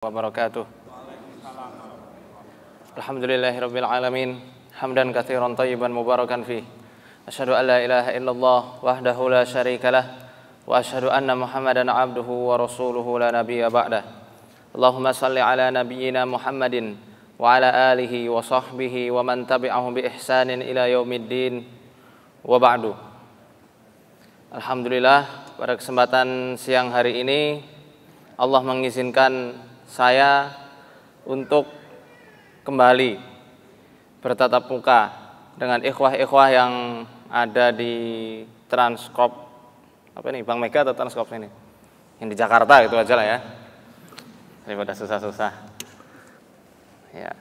wabarakatuh. Alhamdulillahirabbil alamin. Hamdan katsiran tayyiban mubarakan fi. Asyhadu an la ilaha illallah wahdahu la syarikalah wa asyhadu anna Muhammadan abduhu wa rasuluhu la nabiyya ba'dah. Allahumma salli ala nabiyyina Muhammadin wa ala alihi wa sahbihi wa man tabi'ahum bi ihsanin ila yaumiddin wa ba'du. Alhamdulillah pada kesempatan siang hari ini Allah mengizinkan saya untuk kembali bertatap muka dengan ikhwah-ikhwah yang ada di Transcorp apa ini Bang Mega atau Transcorp ini? Yang di Jakarta itu aja lah ya. Daripada susah-susah. Ya.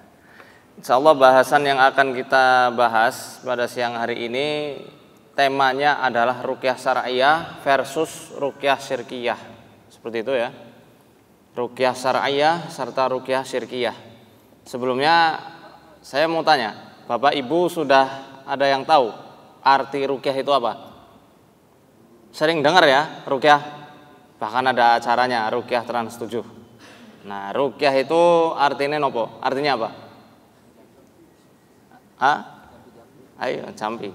Insya Allah bahasan yang akan kita bahas pada siang hari ini temanya adalah rukyah syariah versus rukyah syirkiyah. Seperti itu ya rukyah syariah serta rukyah syirkiyah. Sebelumnya saya mau tanya, Bapak Ibu sudah ada yang tahu arti rukyah itu apa? Sering dengar ya rukyah, bahkan ada acaranya rukyah trans 7. Nah rukyah itu artinya nopo? Artinya apa? Hah? Ayo jambi,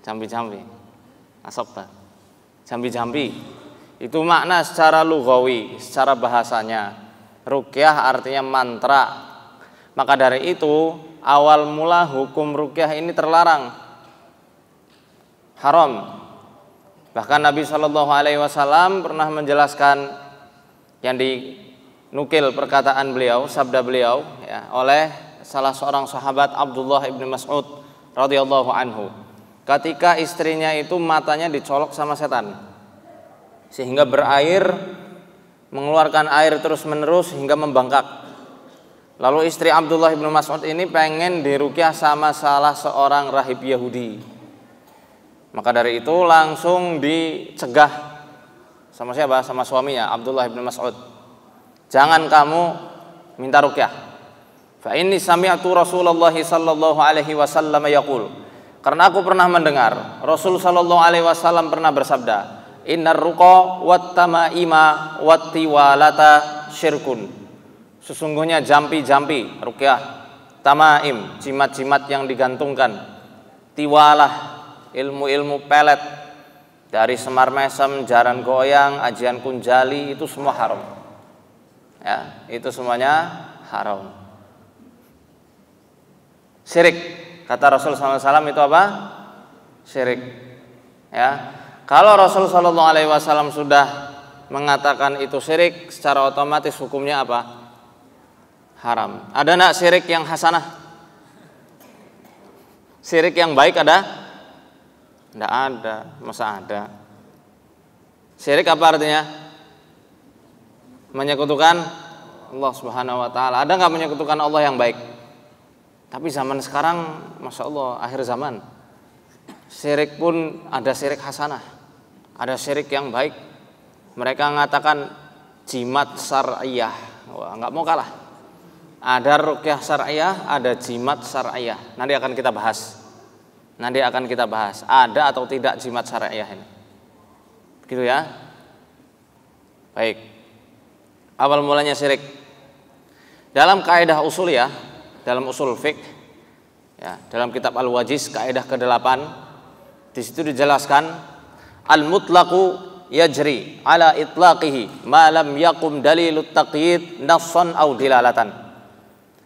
jambi-jambi, asopta, jambi-jambi itu makna secara lugawi, secara bahasanya. Rukyah artinya mantra. Maka dari itu, awal mula hukum rukyah ini terlarang. Haram. Bahkan Nabi Shallallahu alaihi wasallam pernah menjelaskan yang dinukil perkataan beliau, sabda beliau ya, oleh salah seorang sahabat Abdullah ibn Mas'ud radhiyallahu anhu. Ketika istrinya itu matanya dicolok sama setan sehingga berair mengeluarkan air terus menerus hingga membangkak. Lalu istri Abdullah bin Mas'ud ini pengen dirukyah sama salah seorang rahib Yahudi. Maka dari itu langsung dicegah sama siapa? Sama suaminya Abdullah bin Mas'ud. Jangan kamu minta rukyah. Fa inni sami'tu Rasulullah sallallahu alaihi wasallam yaqul. Karena aku pernah mendengar Rasul sallallahu alaihi wasallam pernah bersabda, Innar ruqa wat tamaima wat tiwalata syirkun. Sesungguhnya jampi-jampi rukyah, tamaim, jimat-jimat yang digantungkan, tiwalah, ilmu-ilmu pelet dari semar mesem, jaran goyang, ajian kunjali itu semua haram. Ya, itu semuanya haram. Syirik kata Rasul SAW itu apa? Syirik. Ya, kalau Rasul Shallallahu Alaihi Wasallam sudah mengatakan itu syirik, secara otomatis hukumnya apa? Haram. Ada nak syirik yang hasanah? Syirik yang baik ada? Tidak ada, masa ada? Syirik apa artinya? Menyekutukan Allah Subhanahu Wa Taala. Ada nggak menyekutukan Allah yang baik? Tapi zaman sekarang, masya Allah, akhir zaman, syirik pun ada syirik hasanah ada syirik yang baik. Mereka mengatakan jimat syariah. Wah nggak mau kalah. Ada rukyah syariah ada jimat syariah. Nanti akan kita bahas. Nanti akan kita bahas. Ada atau tidak jimat syariah ini? Begitu ya. Baik. Awal mulanya syirik. Dalam kaidah usul ya dalam usul fik ya dalam kitab al-wajiz kaidah ke-8 di situ dijelaskan al-mutlaqu yajri ala itlaqihi ma lam yakum dalilut taqyid nassan au dilalatan.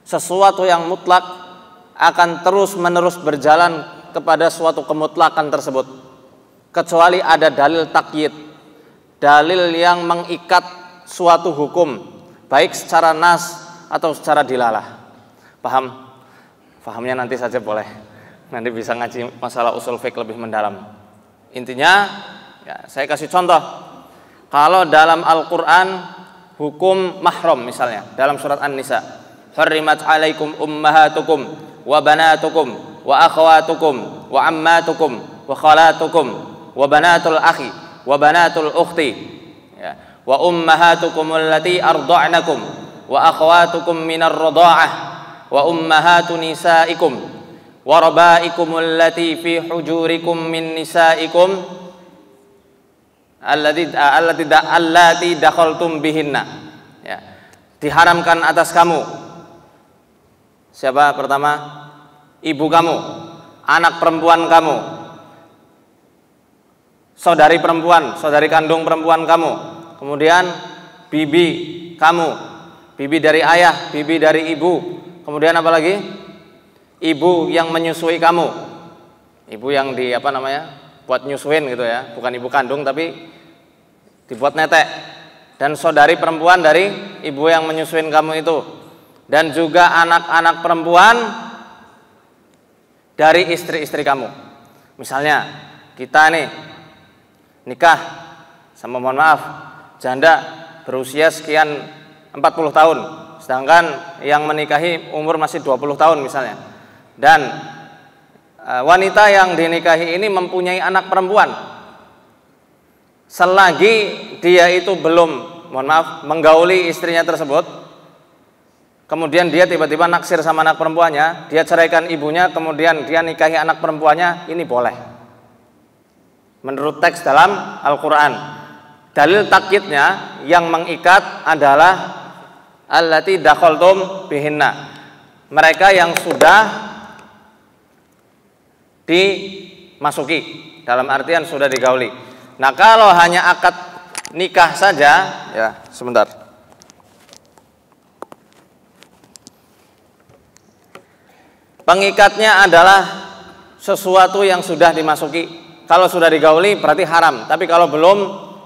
Sesuatu yang mutlak akan terus menerus berjalan kepada suatu kemutlakan tersebut. Kecuali ada dalil takyid dalil yang mengikat suatu hukum baik secara nas atau secara dilalah. Paham? Pahamnya nanti saja boleh. Nanti bisa ngaji masalah usul fiqh lebih mendalam Intinya, ya, saya kasih contoh. Kalau dalam Al-Quran hukum mahram misalnya dalam surat An-Nisa, Hurrimat alaikum ummahatukum wa banatukum wa akhwatukum wa ammatukum wa khalatukum wa banatul akhi wa banatul ukhti ya. wa ummahatukum allati arda'nakum wa akhwatukum minar radha'ah wa ummahatu nisaikum وربائكم التي في حجوركم من نسائكم التي التي التي دخلتم بهن ya. diharamkan atas kamu. Siapa pertama? Ibu kamu, anak perempuan kamu, saudari perempuan, saudari kandung perempuan kamu, kemudian bibi kamu, bibi dari ayah, bibi dari ibu, kemudian apa lagi? Ibu yang menyusui kamu, ibu yang di apa namanya? buat nyusuin gitu ya, bukan ibu kandung tapi dibuat netek. Dan saudari perempuan dari ibu yang menyusuin kamu itu. Dan juga anak-anak perempuan dari istri-istri kamu. Misalnya kita nih nikah sama mohon maaf janda berusia sekian 40 tahun. Sedangkan yang menikahi umur masih 20 tahun misalnya dan Eh, wanita yang dinikahi ini mempunyai anak perempuan. Selagi dia itu belum mohon maaf menggauli istrinya tersebut kemudian dia tiba-tiba naksir sama anak perempuannya dia ceraikan ibunya kemudian dia nikahi anak perempuannya ini boleh. Menurut teks dalam Al-Quran. Dalil takkitnya yang mengikat adalah allati dakhaltum bihinna. Mereka yang sudah dimasuki dalam artian sudah digauli. Nah, kalau hanya akad nikah saja, ya, sebentar. Pengikatnya adalah sesuatu yang sudah dimasuki. Kalau sudah digauli berarti haram, tapi kalau belum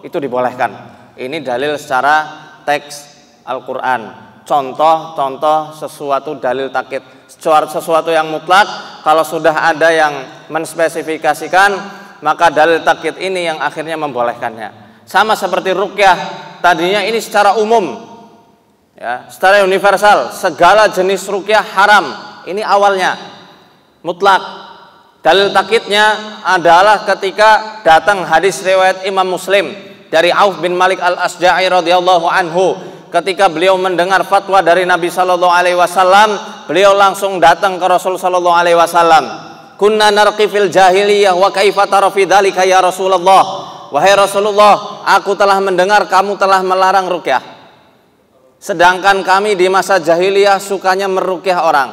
itu dibolehkan. Ini dalil secara teks Al-Qur'an contoh-contoh sesuatu dalil takit sesuatu yang mutlak kalau sudah ada yang menspesifikasikan maka dalil takit ini yang akhirnya membolehkannya. Sama seperti rukyah tadinya ini secara umum ya secara universal segala jenis rukyah haram. Ini awalnya mutlak. Dalil takitnya adalah ketika datang hadis riwayat Imam Muslim dari Auf bin Malik al Asja'i radhiyallahu anhu ketika beliau mendengar fatwa dari Nabi Shallallahu Alaihi Wasallam, beliau langsung datang ke Rasul Shallallahu Alaihi Wasallam. Kunna narqifil jahiliyah wa kaifa tarafi dzalika ya Rasulullah. Wahai Rasulullah, aku telah mendengar kamu telah melarang rukyah. Sedangkan kami di masa jahiliyah sukanya merukyah orang.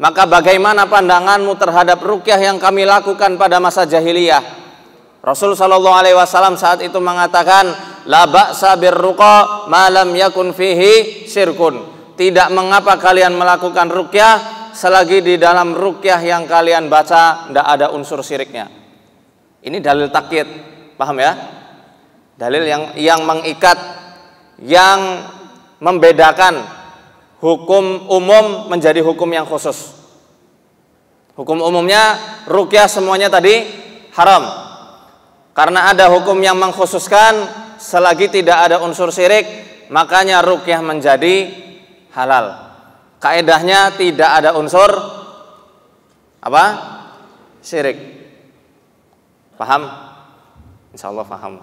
Maka bagaimana pandanganmu terhadap rukyah yang kami lakukan pada masa jahiliyah? Rasul Shallallahu Alaihi Wasallam saat itu mengatakan, la ba'sa birruqa malam yakun fihi syirkun. Tidak mengapa kalian melakukan rukyah selagi di dalam rukyah yang kalian baca tidak ada unsur syiriknya. Ini dalil takkit, paham ya? Dalil yang yang mengikat, yang membedakan hukum umum menjadi hukum yang khusus. Hukum umumnya rukyah semuanya tadi haram, karena ada hukum yang mengkhususkan selagi tidak ada unsur syirik, makanya rukyah menjadi halal. Kaedahnya tidak ada unsur apa? Syirik. Paham? Insya Allah paham.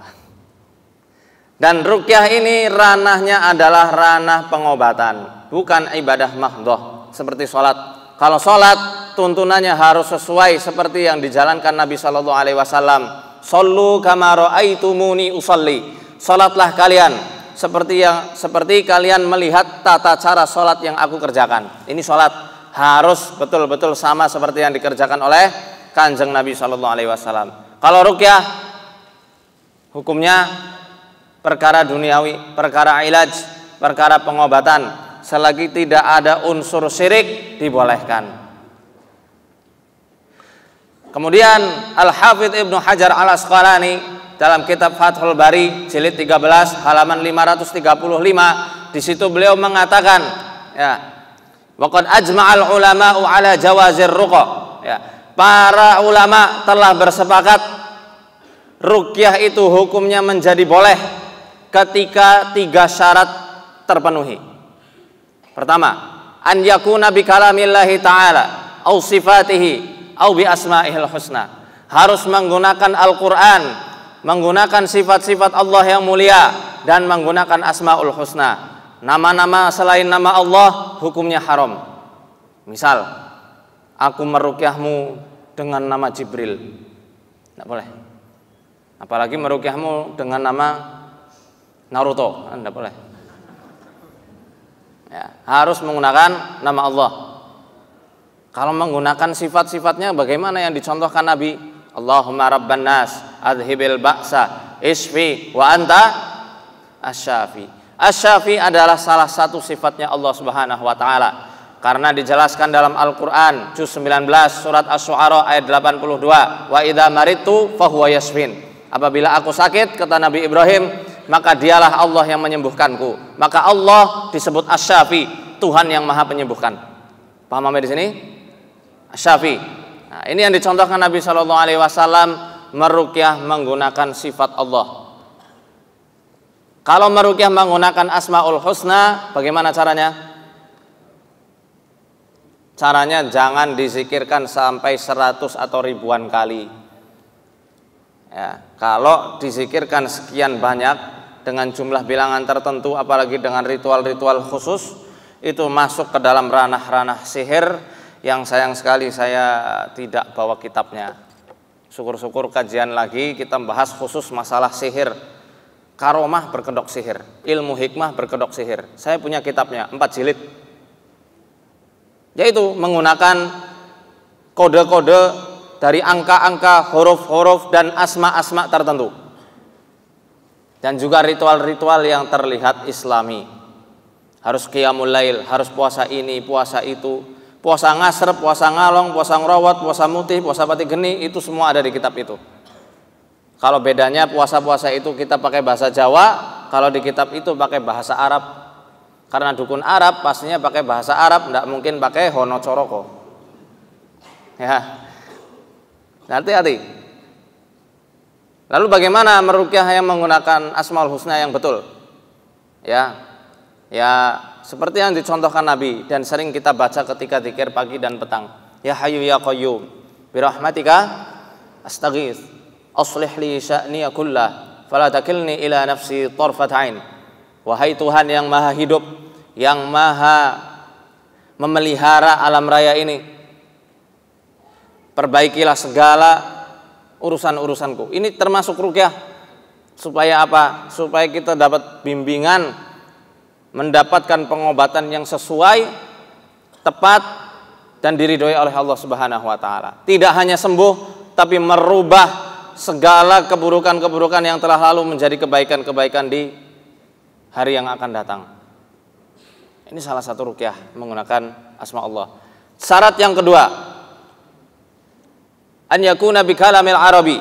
Dan rukyah ini ranahnya adalah ranah pengobatan, bukan ibadah mahdoh seperti sholat. Kalau sholat tuntunannya harus sesuai seperti yang dijalankan Nabi Shallallahu Alaihi Wasallam Sallu kama raaitumuni usalli. Salatlah kalian seperti yang seperti kalian melihat tata cara salat yang aku kerjakan. Ini salat harus betul-betul sama seperti yang dikerjakan oleh Kanjeng Nabi Shallallahu alaihi wasallam. Kalau rukyah hukumnya perkara duniawi, perkara ilaj, perkara pengobatan. Selagi tidak ada unsur syirik dibolehkan. Kemudian Al-Hafidh Ibnu Hajar Al-Asqalani dalam kitab Fathul Bari jilid 13 halaman 535 di situ beliau mengatakan ya waqad ajma'al ulama'u ala jawazir ruqa ya para ulama telah bersepakat rukyah itu hukumnya menjadi boleh ketika tiga syarat terpenuhi pertama an yakuna bi kalamillahi ta'ala au sifatihi au bi asma'ihil husna. Harus menggunakan Al-Qur'an, menggunakan sifat-sifat Allah yang mulia dan menggunakan asmaul husna. Nama-nama selain nama Allah hukumnya haram. Misal, aku merukyahmu dengan nama Jibril. Tidak boleh. Apalagi merukyahmu dengan nama Naruto. Tidak boleh. Ya, harus menggunakan nama Allah. Kalau menggunakan sifat-sifatnya bagaimana yang dicontohkan Nabi? Allahumma rabban nas adhibil ba'sa isfi wa anta asyafi. Asyafi adalah salah satu sifatnya Allah Subhanahu wa taala karena dijelaskan dalam Al-Qur'an juz 19 surat Asy-Syu'ara ayat 82 wa idza maritu fahuwa yasfin. Apabila aku sakit kata Nabi Ibrahim maka dialah Allah yang menyembuhkanku. Maka Allah disebut Asyafi, Tuhan yang Maha penyembuhkan. Paham di sini? Asyafi. Nah, ini yang dicontohkan Nabi Shallallahu alaihi wasallam merukyah menggunakan sifat Allah. Kalau merukyah menggunakan Asmaul Husna, bagaimana caranya? Caranya jangan disikirkan sampai 100 atau ribuan kali. Ya, kalau disikirkan sekian banyak dengan jumlah bilangan tertentu apalagi dengan ritual-ritual khusus itu masuk ke dalam ranah-ranah sihir yang sayang sekali saya tidak bawa kitabnya. Syukur-syukur kajian lagi kita bahas khusus masalah sihir. Karomah berkedok sihir, ilmu hikmah berkedok sihir. Saya punya kitabnya, empat jilid. Yaitu menggunakan kode-kode dari angka-angka, huruf-huruf dan asma-asma tertentu. Dan juga ritual-ritual yang terlihat islami. Harus qiyamul lail, harus puasa ini, puasa itu, puasa ngasrep, puasa ngalong, puasa ngerawat, puasa mutih, puasa pati geni, itu semua ada di kitab itu. Kalau bedanya puasa-puasa itu kita pakai bahasa Jawa, kalau di kitab itu pakai bahasa Arab. Karena dukun Arab pastinya pakai bahasa Arab, tidak mungkin pakai hono coroko. Ya, nanti hati. Lalu bagaimana merukyah yang menggunakan asmaul husna yang betul? Ya, ya seperti yang dicontohkan Nabi dan sering kita baca ketika zikir pagi dan petang. Ya Hayyu ya Qayyum, birahmatika astaghits aslih li sya'ni kullah fala takilni ila nafsi tarfat ain. Wahai Tuhan yang maha hidup yang maha memelihara alam raya ini perbaikilah segala urusan-urusanku. Ini termasuk rukyah. Supaya apa? Supaya kita dapat bimbingan mendapatkan pengobatan yang sesuai tepat dan diridhoi oleh Allah Subhanahu wa taala tidak hanya sembuh tapi merubah segala keburukan-keburukan yang telah lalu menjadi kebaikan-kebaikan di hari yang akan datang. Ini salah satu rukyah menggunakan asma Allah. Syarat yang kedua, an yakuna bi kalamil arabi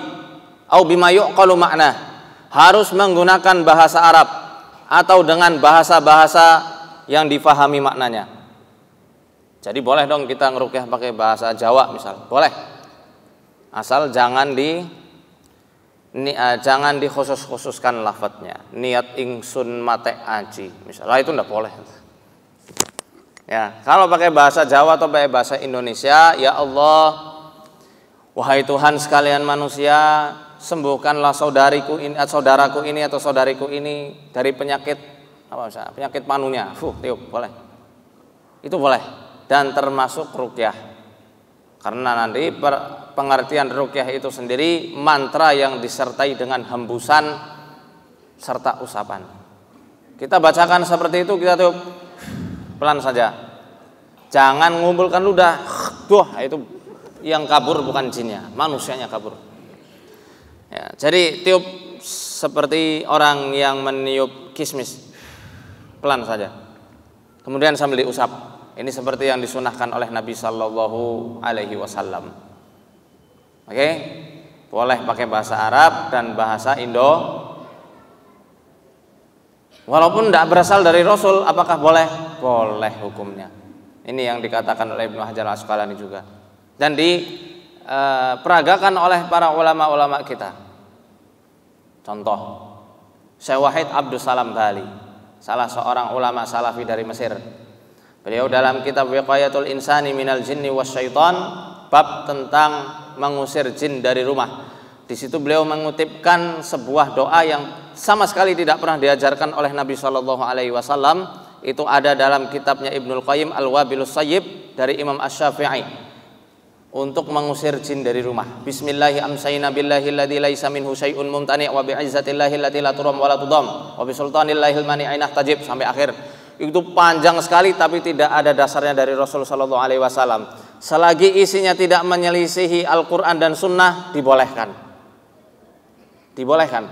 au bima yuqalu makna. Harus menggunakan bahasa Arab atau dengan bahasa-bahasa yang difahami maknanya. Jadi boleh dong kita ngerukyah pakai bahasa Jawa misal, boleh. Asal jangan di Ni, uh, jangan dikhusus-khususkan lafadznya niat ingsun mate aji misalnya itu tidak boleh ya kalau pakai bahasa Jawa atau pakai bahasa Indonesia ya Allah wahai Tuhan sekalian manusia sembuhkanlah saudariku ini atau saudaraku ini atau saudariku ini dari penyakit apa misalnya penyakit panunya fuh tiup boleh itu boleh dan termasuk rukyah karena nanti per, pengertian rukyah itu sendiri mantra yang disertai dengan hembusan serta usapan. Kita bacakan seperti itu kita tuh pelan saja. Jangan ngumpulkan ludah. Duh, itu yang kabur bukan jinnya, manusianya kabur. Ya, jadi tiup seperti orang yang meniup kismis. Pelan saja. Kemudian sambil diusap. Ini seperti yang disunahkan oleh Nabi Shallallahu Alaihi Wasallam. Oke, boleh pakai bahasa Arab dan bahasa Indo. Walaupun tidak berasal dari Rasul, apakah boleh? Boleh hukumnya. Ini yang dikatakan oleh Ibnu Hajar Asqalani juga. Dan diperagakan eh, oleh para ulama-ulama kita. Contoh, Syekh Wahid Abdul Salam Bali, salah seorang ulama salafi dari Mesir. Beliau dalam kitab Wiqayatul Insani Minal Jinni Wasyaitan bab tentang mengusir jin dari rumah. Di situ beliau mengutipkan sebuah doa yang sama sekali tidak pernah diajarkan oleh Nabi Shallallahu Alaihi Wasallam. Itu ada dalam kitabnya Ibnul Qayyim Al Wabilus Sayyib dari Imam Ash-Syafi'i untuk mengusir jin dari rumah. Bismillahi amsayna billahi alladzi laisa minhu syai'un mumtani' wa bi'izzatillahi allati la turam wa la tudam wa bi sultanillahil mani'inah tajib sampai akhir. itu panjang sekali tapi tidak ada dasarnya dari Rasul Shallallahu Alaihi Wasallam. Selagi isinya tidak menyelisihi Al-Quran dan Sunnah dibolehkan, dibolehkan.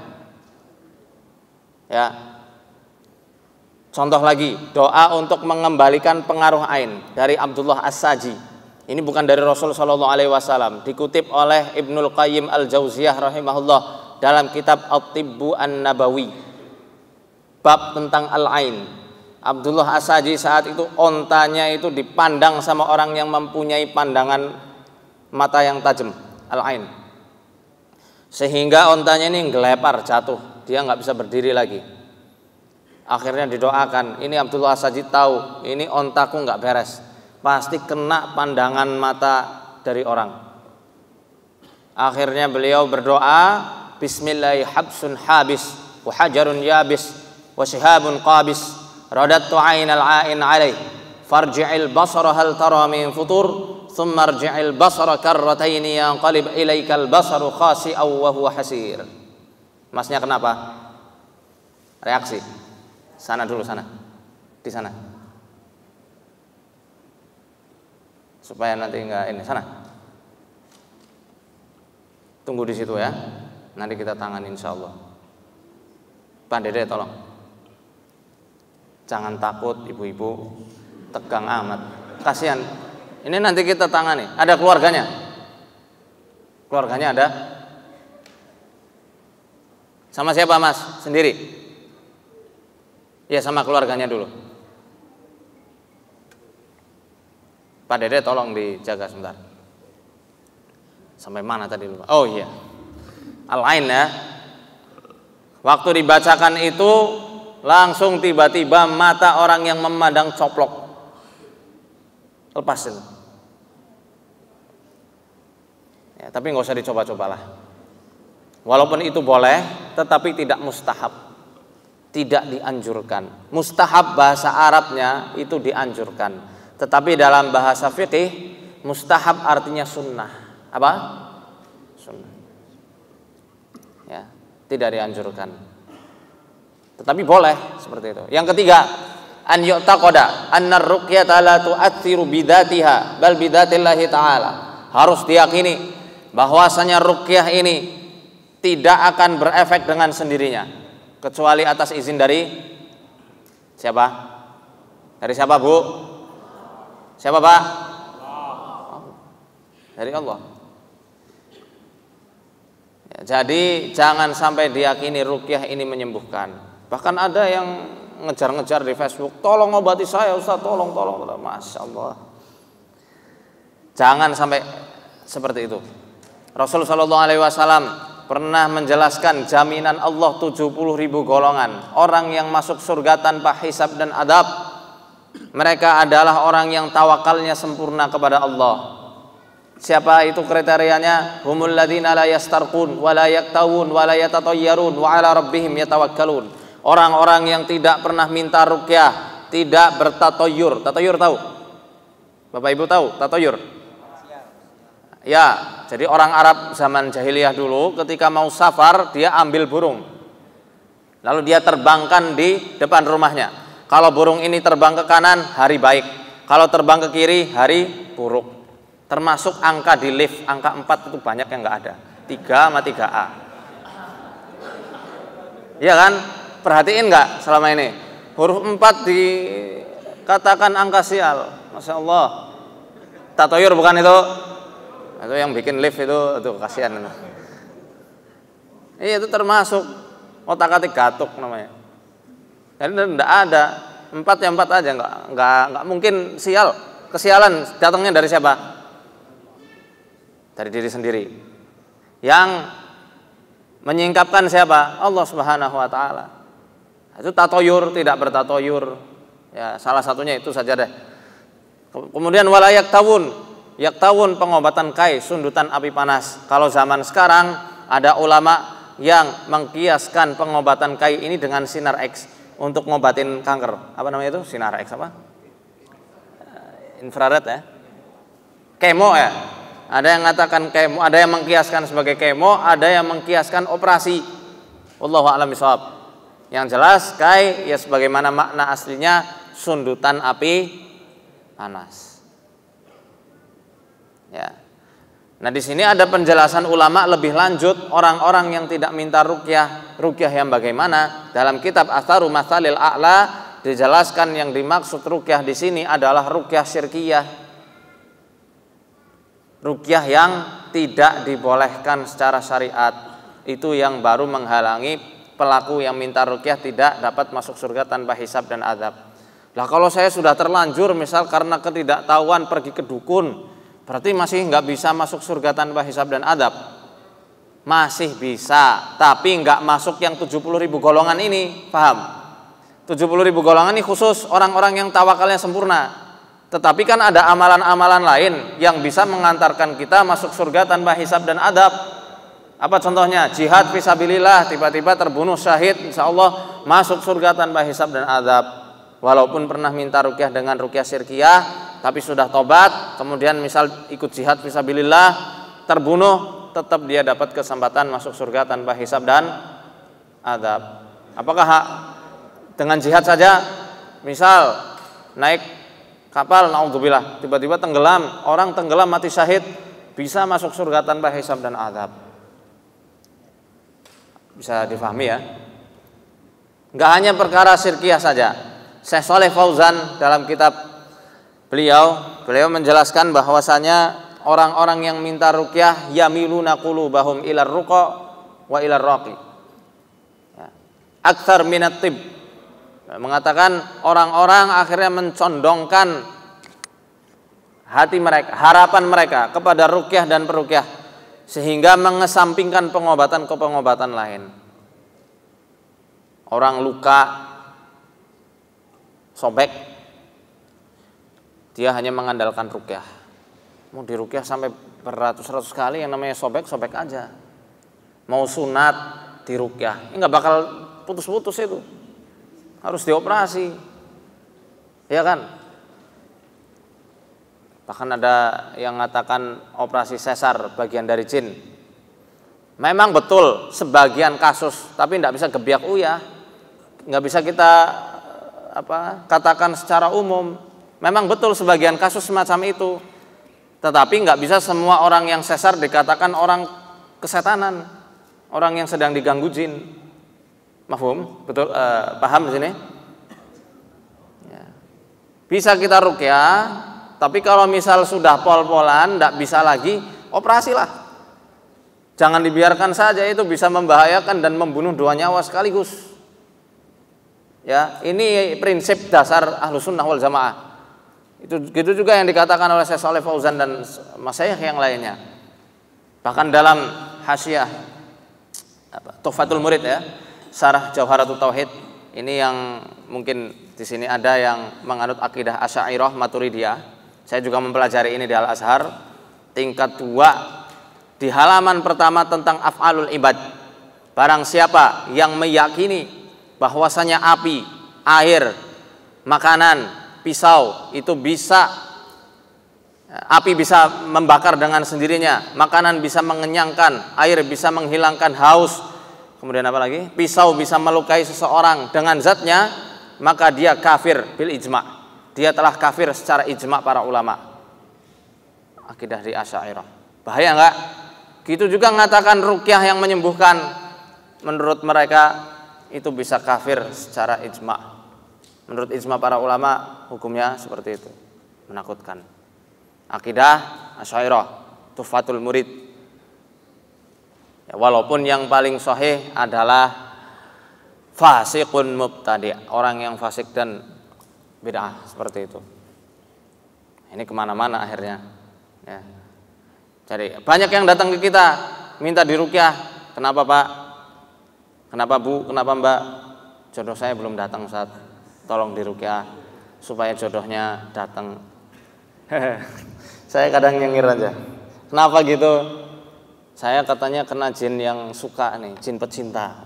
Ya, Contoh lagi, doa untuk mengembalikan pengaruh ain dari Abdullah As-Saji. Ini bukan dari Rasul Shallallahu Alaihi Wasallam, dikutip oleh Ibnul Qayyim Al Jauziyah rahimahullah dalam kitab At-Tibbu An-Nabawi. Bab tentang al-ain. Abdullah As-Saji saat itu ontanya itu dipandang sama orang yang mempunyai pandangan mata yang tajam, al-ain. Sehingga ontanya ini gelepar jatuh, dia nggak bisa berdiri lagi Akhirnya didoakan, ini Abdullah Sajid tahu, ini ontaku nggak beres. Pasti kena pandangan mata dari orang. Akhirnya beliau berdoa, Bismillahirrahmanirrahim habsun habis, wa hajarun yabis, wa shihabun qabis, radattu ainal ain alaih, farji'il basara hal tara min futur, thumma rji'il basara karrataini yanqalib ilaikal basaru khasi'aw wa huwa hasir. Masnya kenapa? Reaksi. Sana dulu sana. Di sana. Supaya nanti enggak ini sana. Tunggu di situ ya. Nanti kita tangani insya Allah. Pak Dede tolong. Jangan takut ibu-ibu. Tegang amat. Kasihan. Ini nanti kita tangani. Ada keluarganya. Keluarganya ada. Sama siapa mas? Sendiri. Ya sama keluarganya dulu. Pak Dede tolong dijaga sebentar. Sampai mana tadi lupa? Oh iya. Al-Ain ya. Waktu dibacakan itu langsung tiba-tiba mata orang yang memandang coplok. Lepas itu. Ya, tapi nggak usah dicoba-cobalah. Walaupun itu boleh, tetapi tidak mustahab tidak dianjurkan. Mustahab bahasa Arabnya itu dianjurkan. Tetapi dalam bahasa fikih mustahab artinya sunnah. Apa? Sunnah. Ya, tidak dianjurkan. Tetapi boleh seperti itu. Yang ketiga, an yu'taqada anna ar-ruqyata la tu'athiru bidatiha bal bidatillahi ta'ala. Harus diyakini bahwasanya ruqyah ini tidak akan berefek dengan sendirinya kecuali atas izin dari siapa? Dari siapa bu? Siapa pak? Dari Allah. Ya, jadi jangan sampai diyakini rukyah ini menyembuhkan. Bahkan ada yang ngejar-ngejar di Facebook, tolong obati saya Ustaz, tolong, tolong, tolong. Masya Allah. Jangan sampai seperti itu. Rasulullah Shallallahu Alaihi Wasallam pernah menjelaskan jaminan Allah 70 ribu golongan orang yang masuk surga tanpa hisab dan adab mereka adalah orang yang tawakalnya sempurna kepada Allah. Siapa itu kriterianya? Humul ladina la yastarqun wa la yaktawun wa la yatatayyarun wa ala rabbihim yatawakkalun. Orang-orang yang tidak pernah minta rukyah tidak bertatoyur tatoyur tahu? Bapak Ibu tahu? Tatoyur ya jadi orang Arab zaman jahiliyah dulu ketika mau safar dia ambil burung. Lalu dia terbangkan di depan rumahnya. Kalau burung ini terbang ke kanan hari baik. Kalau terbang ke kiri hari buruk. Termasuk angka di lift, angka 4 itu banyak yang nggak ada. 3 sama 3A. Iya kan? Perhatiin nggak selama ini? Huruf 4 dikatakan angka sial. Masya Allah. Tatoyur bukan itu? atau yang bikin lift itu itu kasihan itu. Iya itu termasuk otak atik gatuk namanya. Jadi tidak ada empat ya empat aja nggak nggak nggak mungkin sial kesialan datangnya dari siapa? Dari diri sendiri. Yang menyingkapkan siapa? Allah Subhanahu Wa Taala. Itu tatoyur tidak bertatoyur. Ya salah satunya itu saja deh. Kemudian walayak tawun yaktawun pengobatan kai sundutan api panas. Kalau zaman sekarang ada ulama yang mengkiaskan pengobatan kai ini dengan sinar X untuk ngobatin kanker. Apa namanya itu? Sinar X apa? Eh, infrared ya. Kemo ya. Ada yang mengatakan kemo, ada yang mengkiaskan sebagai kemo, ada yang mengkiaskan operasi. Wallahu a'lam bishawab. Yang jelas kai ya sebagaimana makna aslinya sundutan api panas. Ya. Nah di sini ada penjelasan ulama lebih lanjut orang-orang yang tidak minta rukyah, rukyah yang bagaimana? Dalam kitab Atharu Mathalil A'la dijelaskan yang dimaksud rukyah di sini adalah rukyah syirkiyah. Rukyah yang tidak dibolehkan secara syariat. Itu yang baru menghalangi pelaku yang minta rukyah tidak dapat masuk surga tanpa hisab dan adab. Lah kalau saya sudah terlanjur misal karena ketidaktahuan pergi ke dukun, Berarti masih nggak bisa masuk surga tanpa hisab dan adab. Masih bisa, tapi nggak masuk yang 70 ribu golongan ini, paham? 70 ribu golongan ini khusus orang-orang yang tawakalnya sempurna. Tetapi kan ada amalan-amalan lain yang bisa mengantarkan kita masuk surga tanpa hisab dan adab. Apa contohnya? Jihad visabilillah, tiba-tiba terbunuh syahid, insya Allah masuk surga tanpa hisab dan adab. Walaupun pernah minta rukyah dengan rukyah syirkiyah, tapi sudah tobat, kemudian misal ikut jihad fisabilillah, terbunuh, tetap dia dapat kesempatan masuk surga tanpa hisab dan adab. Apakah hak dengan jihad saja? Misal naik kapal naudzubillah, tiba-tiba tenggelam, orang tenggelam mati syahid, bisa masuk surga tanpa hisab dan adab. Bisa difahami ya? Enggak hanya perkara sirkiah saja. Syekh Saleh Fauzan dalam kitab Beliau beliau menjelaskan bahwasanya orang-orang yang minta rukyah yamiluna qulubahum ilar ruqa wa ilar raqi. Ya. Aktsar minat tib. Mengatakan orang-orang akhirnya mencondongkan hati mereka, harapan mereka kepada rukyah dan perukyah sehingga mengesampingkan pengobatan ke pengobatan lain. Orang luka sobek dia hanya mengandalkan rukyah mau dirukyah sampai beratus-ratus kali yang namanya sobek sobek aja. Mau sunat dirukyah. Ini nggak bakal putus-putus itu. Harus dioperasi. Ya kan? Bahkan ada yang mengatakan operasi sesar bagian dari jin. Memang betul sebagian kasus tapi tidak bisa gebiak uya. Nggak bisa kita apa katakan secara umum. Memang betul sebagian kasus semacam itu. Tetapi nggak bisa semua orang yang sesar dikatakan orang kesetanan, orang yang sedang diganggu jin. Mahfum? Betul? Uh, paham di sini? Ya. Bisa kita rukyah, tapi kalau misal sudah pol-polan, nggak bisa lagi, operasilah. Jangan dibiarkan saja itu bisa membahayakan dan membunuh dua nyawa sekaligus. Ya, ini prinsip dasar ahlu sunnah wal jamaah. Itu gitu juga yang dikatakan oleh Syekh Saleh Fauzan dan masyayikh yang lainnya. Bahkan dalam hasiah apa, Tuhfatul Murid ya, Sarah Jauharatul Tauhid ini yang mungkin di sini ada yang menganut akidah Asy'ariyah Maturidiyah. Saya juga mempelajari ini di Al Azhar tingkat dua di halaman pertama tentang af'alul ibad. Barang siapa yang meyakini bahwasanya api, air, makanan, pisau itu bisa api bisa membakar dengan sendirinya, makanan bisa mengenyangkan, air bisa menghilangkan haus. Kemudian apa lagi? Pisau bisa melukai seseorang dengan zatnya, maka dia kafir bil ijma. Dia telah kafir secara ijma para ulama. Akidah di Asy'ariyah. Bahaya enggak? Gitu juga mengatakan rukyah yang menyembuhkan menurut mereka itu bisa kafir secara ijma. Menurut ijma para ulama hukumnya seperti itu. Menakutkan. Akidah Asy'ariyah, Tufatul Murid. Ya, walaupun yang paling sahih adalah fasikun mubtadi, orang yang fasik dan bid'ah seperti itu. Ini ke mana-mana akhirnya. Ya. Jadi banyak yang datang ke kita minta dirukyah. Kenapa Pak? Kenapa Bu? Kenapa Mbak? Jodoh saya belum datang saat tolong dirukyah supaya jodohnya datang. saya kadang nyengir aja. Kenapa gitu? Saya katanya kena jin yang suka nih, jin pecinta.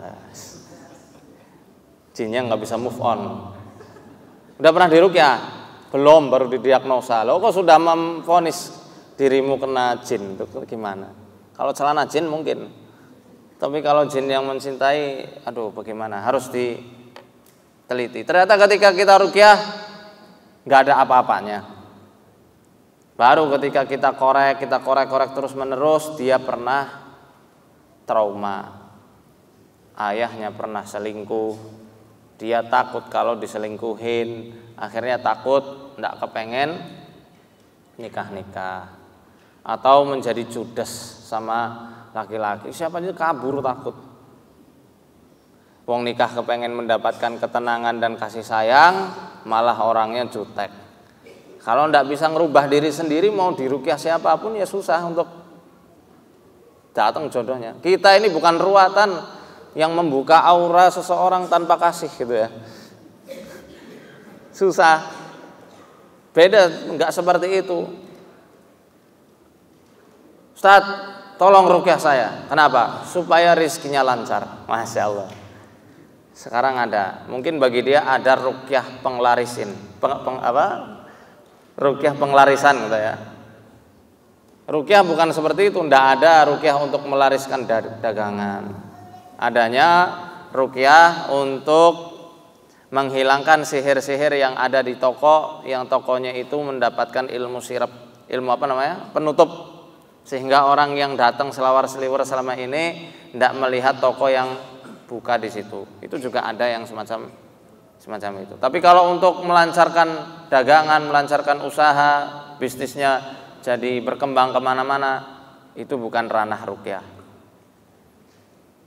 Jinnya nggak bisa move on. Udah pernah dirukyah? Belum, baru didiagnosa. Lo kok sudah memfonis dirimu kena jin? Itu gimana? Kalau celana jin mungkin. Tapi kalau jin yang mencintai, aduh bagaimana? Harus di teliti. Ternyata ketika kita rukyah nggak ada apa-apanya. Baru ketika kita korek, kita korek-korek terus menerus, dia pernah trauma. Ayahnya pernah selingkuh, dia takut kalau diselingkuhin, akhirnya takut, tidak kepengen nikah-nikah atau menjadi judes sama laki-laki siapa aja kabur takut Wong nikah kepengen mendapatkan ketenangan dan kasih sayang malah orangnya jutek kalau ndak bisa ngerubah diri sendiri mau dirukyah siapa pun ya susah untuk datang jodohnya kita ini bukan ruatan yang membuka aura seseorang tanpa kasih gitu ya susah Beda, nggak seperti itu. Ustaz, tolong rukyah saya. Kenapa? Supaya rizkinya lancar. Masya Allah. Sekarang ada, mungkin bagi dia ada rukyah penglarisin, peng, peng, apa? Rukyah penglarisan gitu ya. Rukyah bukan seperti itu, tidak ada rukyah untuk melariskan dagangan. Adanya rukyah untuk menghilangkan sihir-sihir yang ada di toko yang tokonya itu mendapatkan ilmu sirap ilmu apa namanya penutup sehingga orang yang datang selawar seliwer selama ini tidak melihat toko yang buka di situ. Itu juga ada yang semacam semacam itu. Tapi kalau untuk melancarkan dagangan melancarkan usaha bisnisnya jadi berkembang ke mana-mana itu bukan ranah rukyah.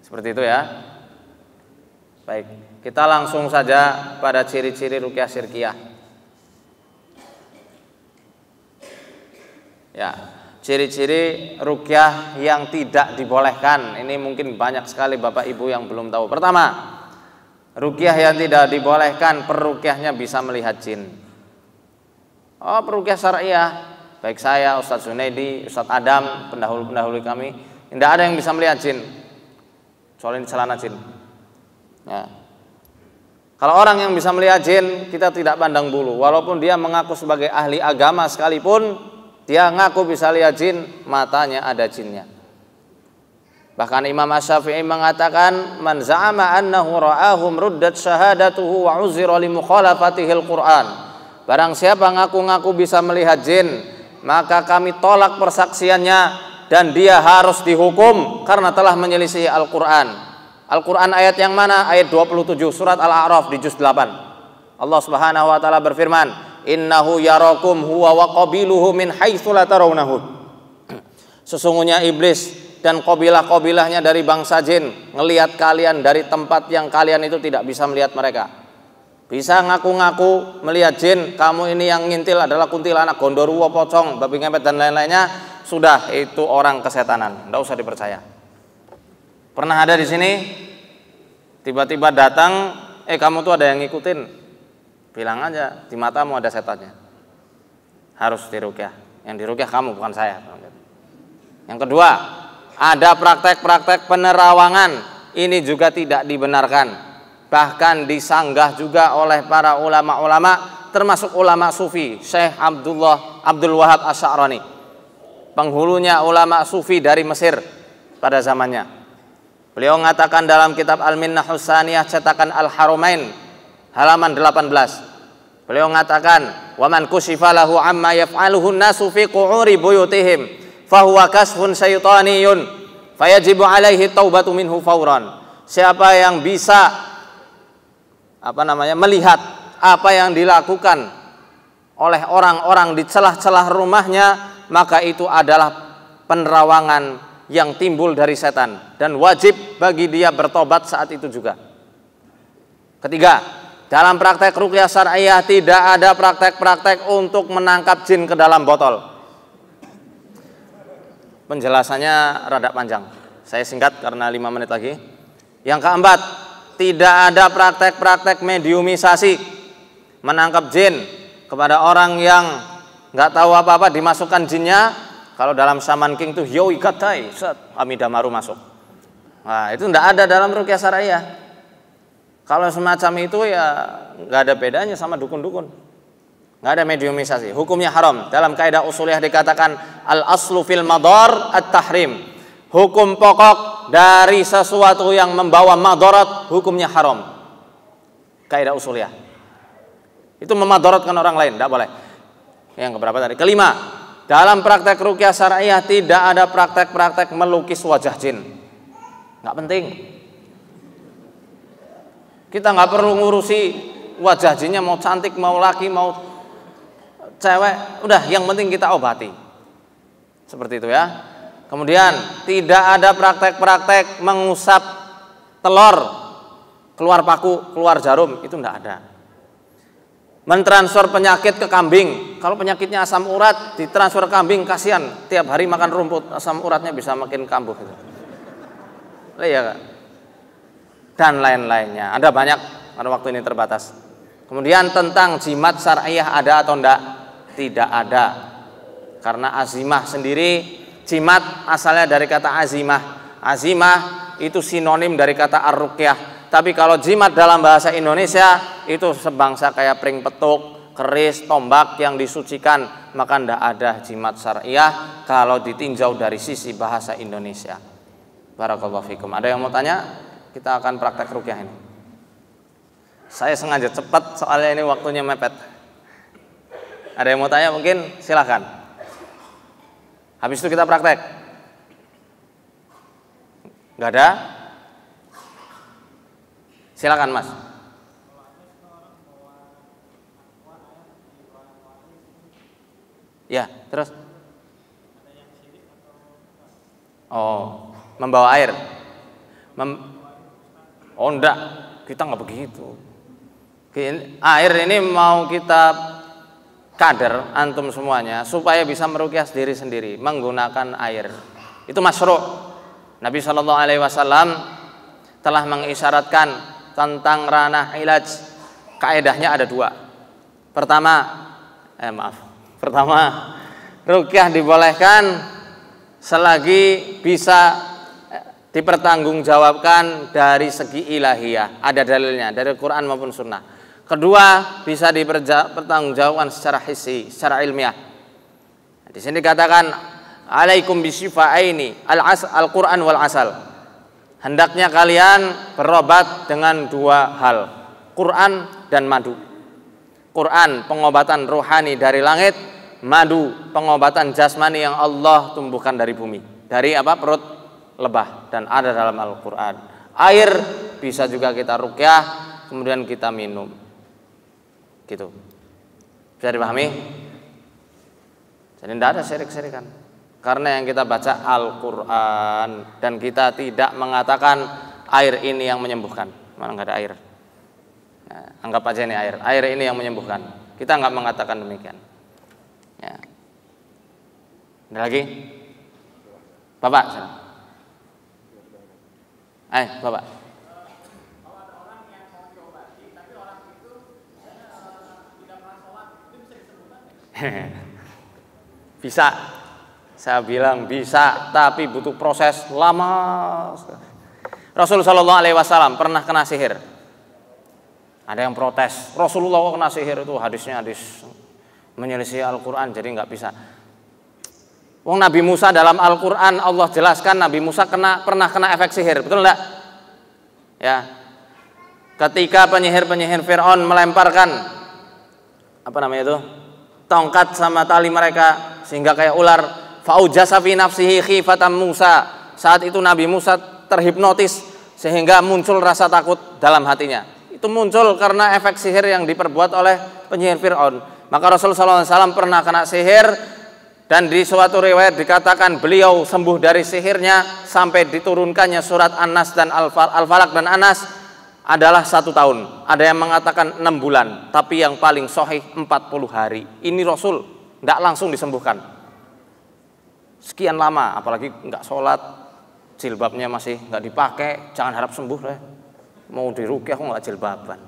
Seperti itu ya. Baik kita langsung saja pada ciri-ciri rukyah sirkiyah. Ya, ciri-ciri rukyah yang tidak dibolehkan. Ini mungkin banyak sekali Bapak Ibu yang belum tahu. Pertama, rukyah yang tidak dibolehkan perukyahnya bisa melihat jin. Oh, perukyah syariah. Baik saya, Ustadz Zunaidi, Ustadz Adam, pendahulu-pendahulu kami, tidak ada yang bisa melihat jin. Soalnya celana jin. Ya. Kalau orang yang bisa melihat jin, kita tidak pandang bulu. Walaupun dia mengaku sebagai ahli agama sekalipun, dia ngaku bisa lihat jin, matanya ada jinnya. Bahkan Imam Asy-Syafi'i mengatakan, "Man za'ama annahu ra'ahum ruddat syahadatuhu wa uzira li mukhalafatihi al-Qur'an." Barang siapa ngaku-ngaku bisa melihat jin, maka kami tolak persaksiannya dan dia harus dihukum karena telah menyelisih Al-Qur'an. Al-Quran ayat yang mana? Ayat 27 surat Al-A'raf di juz 8. Allah Subhanahu wa taala berfirman, "Innahu yarakum huwa wa qabiluhu min haitsu la tarawnahu." Sesungguhnya iblis dan kabilah-kabilahnya dari bangsa jin ngelihat kalian dari tempat yang kalian itu tidak bisa melihat mereka. Bisa ngaku-ngaku melihat jin, kamu ini yang ngintil adalah kuntilanak, gondoruwo, pocong, babi ngepet dan lain-lainnya, sudah itu orang kesetanan, tidak usah dipercaya. Pernah ada di sini tiba-tiba datang, eh kamu tuh ada yang ngikutin. Bilang aja di matamu ada setannya. Harus dirukyah. Yang dirukyah kamu bukan saya. Yang kedua, ada praktek-praktek penerawangan. Ini juga tidak dibenarkan. Bahkan disanggah juga oleh para ulama-ulama termasuk ulama sufi Syekh Abdullah Abdul Wahab Asy'arani penghulunya ulama sufi dari Mesir pada zamannya Beliau mengatakan dalam kitab Al-Minnah Husaniyah cetakan Al-Harumain halaman 18. Beliau mengatakan, "Wa man kushifa lahu amma yaf'aluhu an-nasu fi qu'uri buyutihim, fahuwa kasfun syaitaniyun, fayajibu alaihi taubatu minhu fauran." Siapa yang bisa apa namanya melihat apa yang dilakukan oleh orang-orang di celah-celah rumahnya, maka itu adalah penerawangan yang timbul dari setan dan wajib bagi dia bertobat saat itu juga. Ketiga, dalam praktek rukyah syariah tidak ada praktek-praktek untuk menangkap jin ke dalam botol. Penjelasannya rada panjang. Saya singkat karena lima menit lagi. Yang keempat, tidak ada praktek-praktek mediumisasi menangkap jin kepada orang yang nggak tahu apa-apa dimasukkan jinnya kalau dalam Saman King itu yo ikatai, set Amidamaru masuk. Nah, itu tidak ada dalam rukyah syariah. Kalau semacam itu ya nggak ada bedanya sama dukun-dukun. Nggak ada mediumisasi. Hukumnya haram. Dalam kaidah usuliyah dikatakan al aslu fil madar at tahrim. Hukum pokok dari sesuatu yang membawa madarat hukumnya haram. Kaidah usuliyah. Itu memadaratkan orang lain, tidak boleh. Yang keberapa tadi? Kelima, dalam praktek rukyah syariah tidak ada praktek-praktek melukis wajah jin. Nggak penting. Kita nggak perlu ngurusi wajah jinnya mau cantik, mau laki, mau cewek. Udah, yang penting kita obati. Seperti itu ya. Kemudian tidak ada praktek-praktek mengusap telur keluar paku, keluar jarum, itu tidak ada mentransfer penyakit ke kambing. Kalau penyakitnya asam urat, ditransfer kambing, kasihan. Tiap hari makan rumput, asam uratnya bisa makin kambuh. Gitu. Ya, dan lain-lainnya. Ada banyak, pada waktu ini terbatas. Kemudian tentang jimat syariah ada atau tidak? Tidak ada. Karena azimah sendiri, jimat asalnya dari kata azimah. Azimah itu sinonim dari kata ar tapi kalau jimat dalam bahasa Indonesia itu sebangsa kayak pring petuk, keris, tombak yang disucikan, maka tidak ada jimat syariah kalau ditinjau dari sisi bahasa Indonesia. Barakallahu fikum. Ada yang mau tanya? Kita akan praktek rukyah ini. Saya sengaja cepat soalnya ini waktunya mepet. Ada yang mau tanya mungkin silahkan. Habis itu kita praktek. Gak ada? Silakan Mas. Ya, terus? Oh, membawa air. Mem oh enggak, kita nggak begitu. Air ini mau kita kader antum semuanya supaya bisa merukyah sendiri sendiri menggunakan air. Itu masro. Nabi Shallallahu Alaihi Wasallam telah mengisyaratkan tentang ranah ilaj kaedahnya ada dua pertama eh maaf pertama rukyah dibolehkan selagi bisa dipertanggungjawabkan dari segi ilahiyah. Ada dalilnya dari Quran maupun Sunnah. Kedua bisa dipertanggungjawabkan secara hisi secara ilmiah. Di sini dikatakan alaikum bisifa'aini al-Quran wal asal. Hendaknya kalian berobat dengan dua hal Quran dan madu. Quran pengobatan rohani dari langit madu pengobatan jasmani yang Allah tumbuhkan dari bumi. Dari apa? Perut lebah dan ada dalam Al-Quran. Air bisa juga kita rukyah kemudian kita minum. Gitu. Bisa dipahami? Jadi tidak ada serik-serikan karena yang kita baca Al-Quran dan kita tidak mengatakan air ini yang menyembuhkan. Mana nggak ada air? Nah, anggap aja ini air. Air ini yang menyembuhkan. Kita nggak mengatakan demikian. Ya. ada lagi? Bapak eh bapak bisa saya bilang bisa, tapi butuh proses lama. Rasulullah Wasallam pernah kena sihir. Ada yang protes, Rasulullah kena sihir itu hadisnya hadis menyelisih Al-Quran, jadi nggak bisa. Wong Nabi Musa dalam Al-Quran Allah jelaskan Nabi Musa kena pernah kena efek sihir, betul enggak? Ya. Ketika penyihir-penyihir Fir'aun melemparkan apa namanya itu? tongkat sama tali mereka sehingga kayak ular faujasa fi nafsihi khifatan Musa. Saat itu Nabi Musa terhipnotis sehingga muncul rasa takut dalam hatinya. Itu muncul karena efek sihir yang diperbuat oleh penyihir Fir'aun. Maka Rasulullah SAW pernah kena sihir dan di suatu riwayat dikatakan beliau sembuh dari sihirnya sampai diturunkannya surat An-Nas dan Al-Falak dan Anas adalah satu tahun. Ada yang mengatakan enam bulan, tapi yang paling sahih 40 hari. Ini Rasul tidak langsung disembuhkan. Sekian lama apalagi nggak sholat jilbabnya masih nggak dipakai jangan harap sembuh deh mau dirukyah kok nggak jilbaban.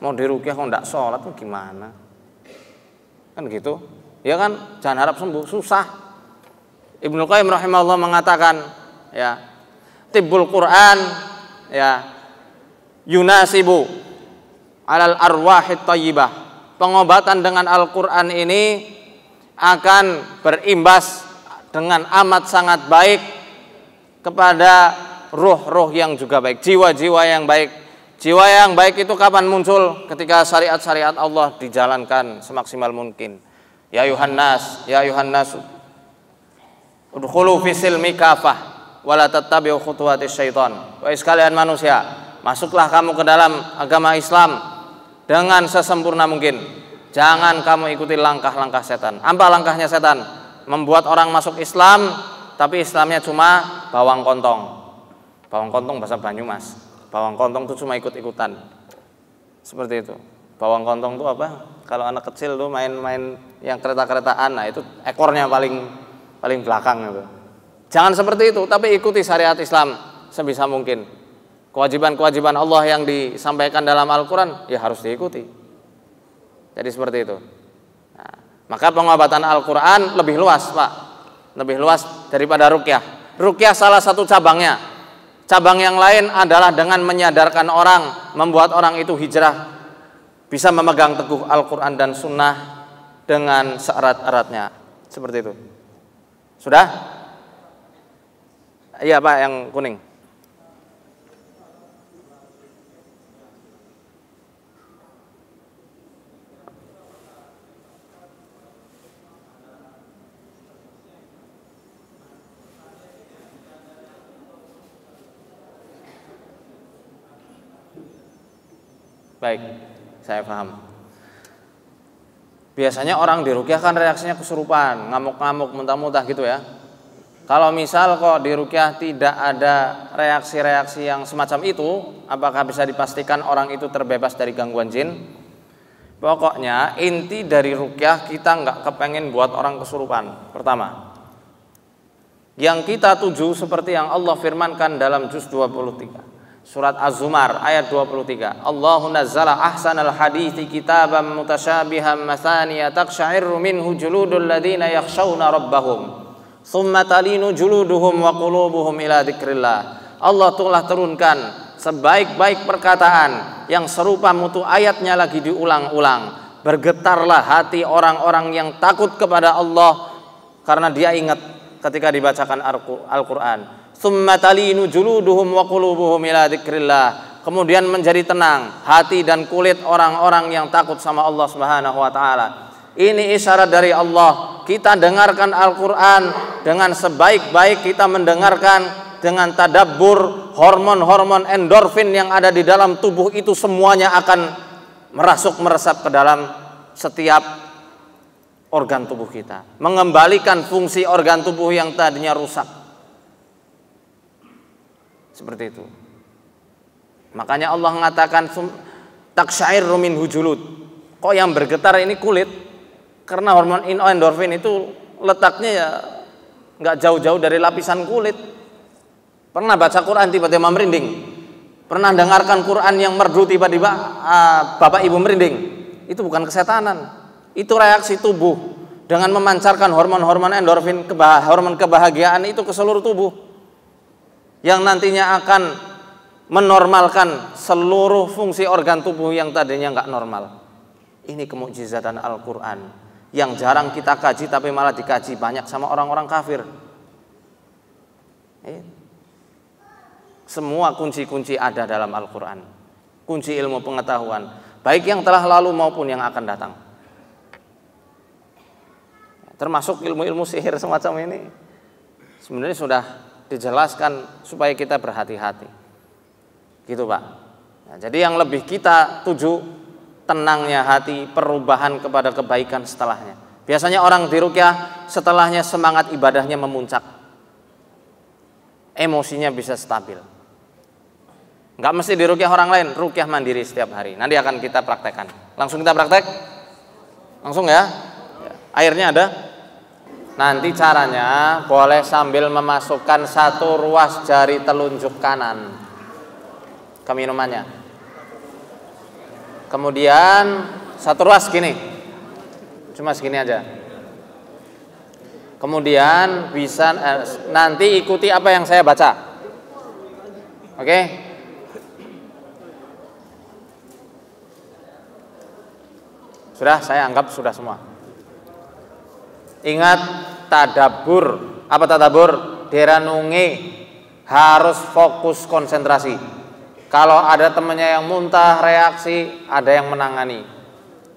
Mau dirukyah kok nggak sholat tuh gimana? Kan gitu ya kan jangan harap sembuh susah Ibnu Qayyim rahimahullah mengatakan ya tibbul Quran ya yunasibu alal arwahit tayyibah pengobatan dengan Al-Quran ini akan berimbas dengan amat sangat baik kepada roh-roh yang juga baik, jiwa-jiwa yang baik Jiwa yang baik itu kapan muncul? Ketika syariat-syariat Allah dijalankan semaksimal mungkin. Ya Yohanes, ya Yohanes, Udkhulu fisil mikafah wala tattabi'u khutuwati syaitan. Wahai sekalian manusia, masuklah kamu ke dalam agama Islam dengan sesempurna mungkin. Jangan kamu ikuti langkah-langkah setan. Apa langkahnya setan? Membuat orang masuk Islam tapi Islamnya cuma bawang kontong. Bawang kontong bahasa Banyumas. Bawang kontong itu cuma ikut-ikutan. Seperti itu. Bawang kontong itu apa? Kalau anak kecil tuh main-main yang kereta-keretaan, nah itu ekornya paling paling belakang itu. Jangan seperti itu, tapi ikuti syariat Islam sebisa mungkin. Kewajiban-kewajiban Allah yang disampaikan dalam Al-Quran ya harus diikuti. Jadi seperti itu. Nah, maka pengobatan Al-Quran lebih luas, Pak. Lebih luas daripada rukyah. Rukyah salah satu cabangnya. Cabang yang lain adalah dengan menyadarkan orang, membuat orang itu hijrah, bisa memegang teguh Al-Quran dan Sunnah dengan seerat-eratnya. Seperti itu. Sudah? Iya Pak yang kuning. Baik, saya paham. Biasanya orang dirukyah kan reaksinya kesurupan, ngamuk-ngamuk, muntah-muntah gitu ya. Kalau misal kok di rukyah tidak ada reaksi-reaksi yang semacam itu, apakah bisa dipastikan orang itu terbebas dari gangguan jin? Pokoknya inti dari rukyah kita nggak kepengen buat orang kesurupan. Pertama, yang kita tuju seperti yang Allah firmankan dalam juz 23. Surat Az-Zumar ayat 23. Allahu nazzala ahsanal hadithi kitaban mutasyabihan mathaniya taqsha'irru minhu juludul ladina yakhshawna rabbahum. Thumma talinu juluduhum wa qulubuhum ila dzikrillah. Allah telah turunkan sebaik-baik perkataan yang serupa mutu ayatnya lagi diulang-ulang. Bergetarlah hati orang-orang yang takut kepada Allah karena dia ingat ketika dibacakan Al-Qur'an juluduhum wa qulubuhum ila kemudian menjadi tenang hati dan kulit orang-orang yang takut sama Allah Subhanahu wa taala. Ini isyarat dari Allah. Kita dengarkan Al-Qur'an dengan sebaik-baik kita mendengarkan dengan tadabbur hormon-hormon endorfin yang ada di dalam tubuh itu semuanya akan merasuk meresap ke dalam setiap organ tubuh kita. Mengembalikan fungsi organ tubuh yang tadinya rusak seperti itu. Makanya Allah mengatakan taksyair rumin hujulud. Kok yang bergetar ini kulit? Karena hormon endorfin itu letaknya ya nggak jauh-jauh dari lapisan kulit. Pernah baca Quran tiba-tiba merinding. Pernah dengarkan Quran yang merdu tiba-tiba uh, bapak ibu merinding. Itu bukan kesetanan. Itu reaksi tubuh dengan memancarkan hormon-hormon endorfin, hormon kebahagiaan itu ke seluruh tubuh yang nantinya akan menormalkan seluruh fungsi organ tubuh yang tadinya nggak normal. Ini kemujizatan Al-Quran yang jarang kita kaji tapi malah dikaji banyak sama orang-orang kafir. Eh, semua kunci-kunci ada dalam Al-Quran. Kunci ilmu pengetahuan, baik yang telah lalu maupun yang akan datang. Termasuk ilmu-ilmu sihir semacam ini. Sebenarnya sudah dijelaskan supaya kita berhati-hati. Gitu Pak. Nah, jadi yang lebih kita tuju tenangnya hati, perubahan kepada kebaikan setelahnya. Biasanya orang di rukyah setelahnya semangat ibadahnya memuncak. Emosinya bisa stabil. Enggak mesti di rukyah orang lain, rukyah mandiri setiap hari. Nanti akan kita praktekkan. Langsung kita praktek? Langsung ya? Airnya ada? Nanti caranya boleh sambil memasukkan satu ruas jari telunjuk kanan ke minumannya. Kemudian satu ruas gini. Cuma segini aja. Kemudian bisa eh, nanti ikuti apa yang saya baca. Oke? Sudah saya anggap sudah semua. Ingat tadabur. Apa tadabur? Deranungi harus fokus konsentrasi. Kalau ada temannya yang muntah, reaksi, ada yang menangani.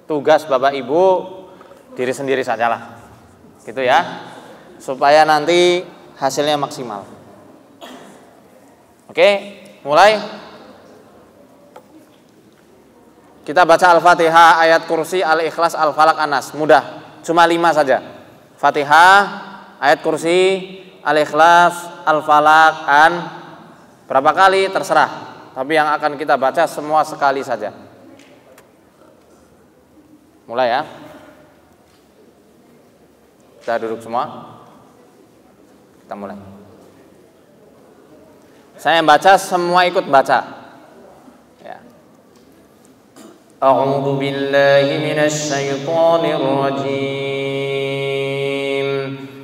Tugas Bapak Ibu diri sendiri sajalah. Gitu ya. Supaya nanti hasilnya maksimal. Oke, mulai. Kita baca Al-Fatihah, ayat kursi, Al-Ikhlas, Al-Falak, Anas. Mudah, cuma lima saja. Fatihah, ayat kursi, Al-Ikhlas, Al-Falak, An. Berapa kali terserah. Tapi yang akan kita baca semua sekali saja. Mulai ya. Kita duduk semua. Kita mulai. Saya baca semua ikut baca. A'udzu billahi minasy syaithanir rajim.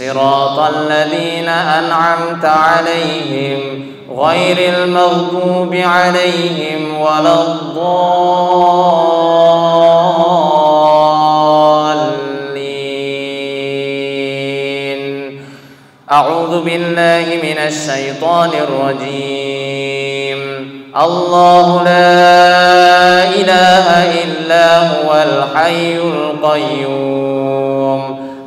صراط الذين أنعمت عليهم غير المغضوب عليهم ولا الضالين. أعوذ بالله من الشيطان الرجيم. الله لا إله إلا هو الحي القيوم.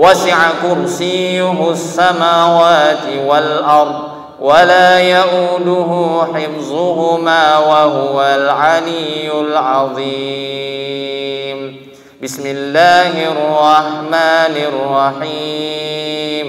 وسع كرسيه السماوات والأرض ولا يؤوده حفظهما وهو العلي العظيم. بسم الله الرحمن الرحيم.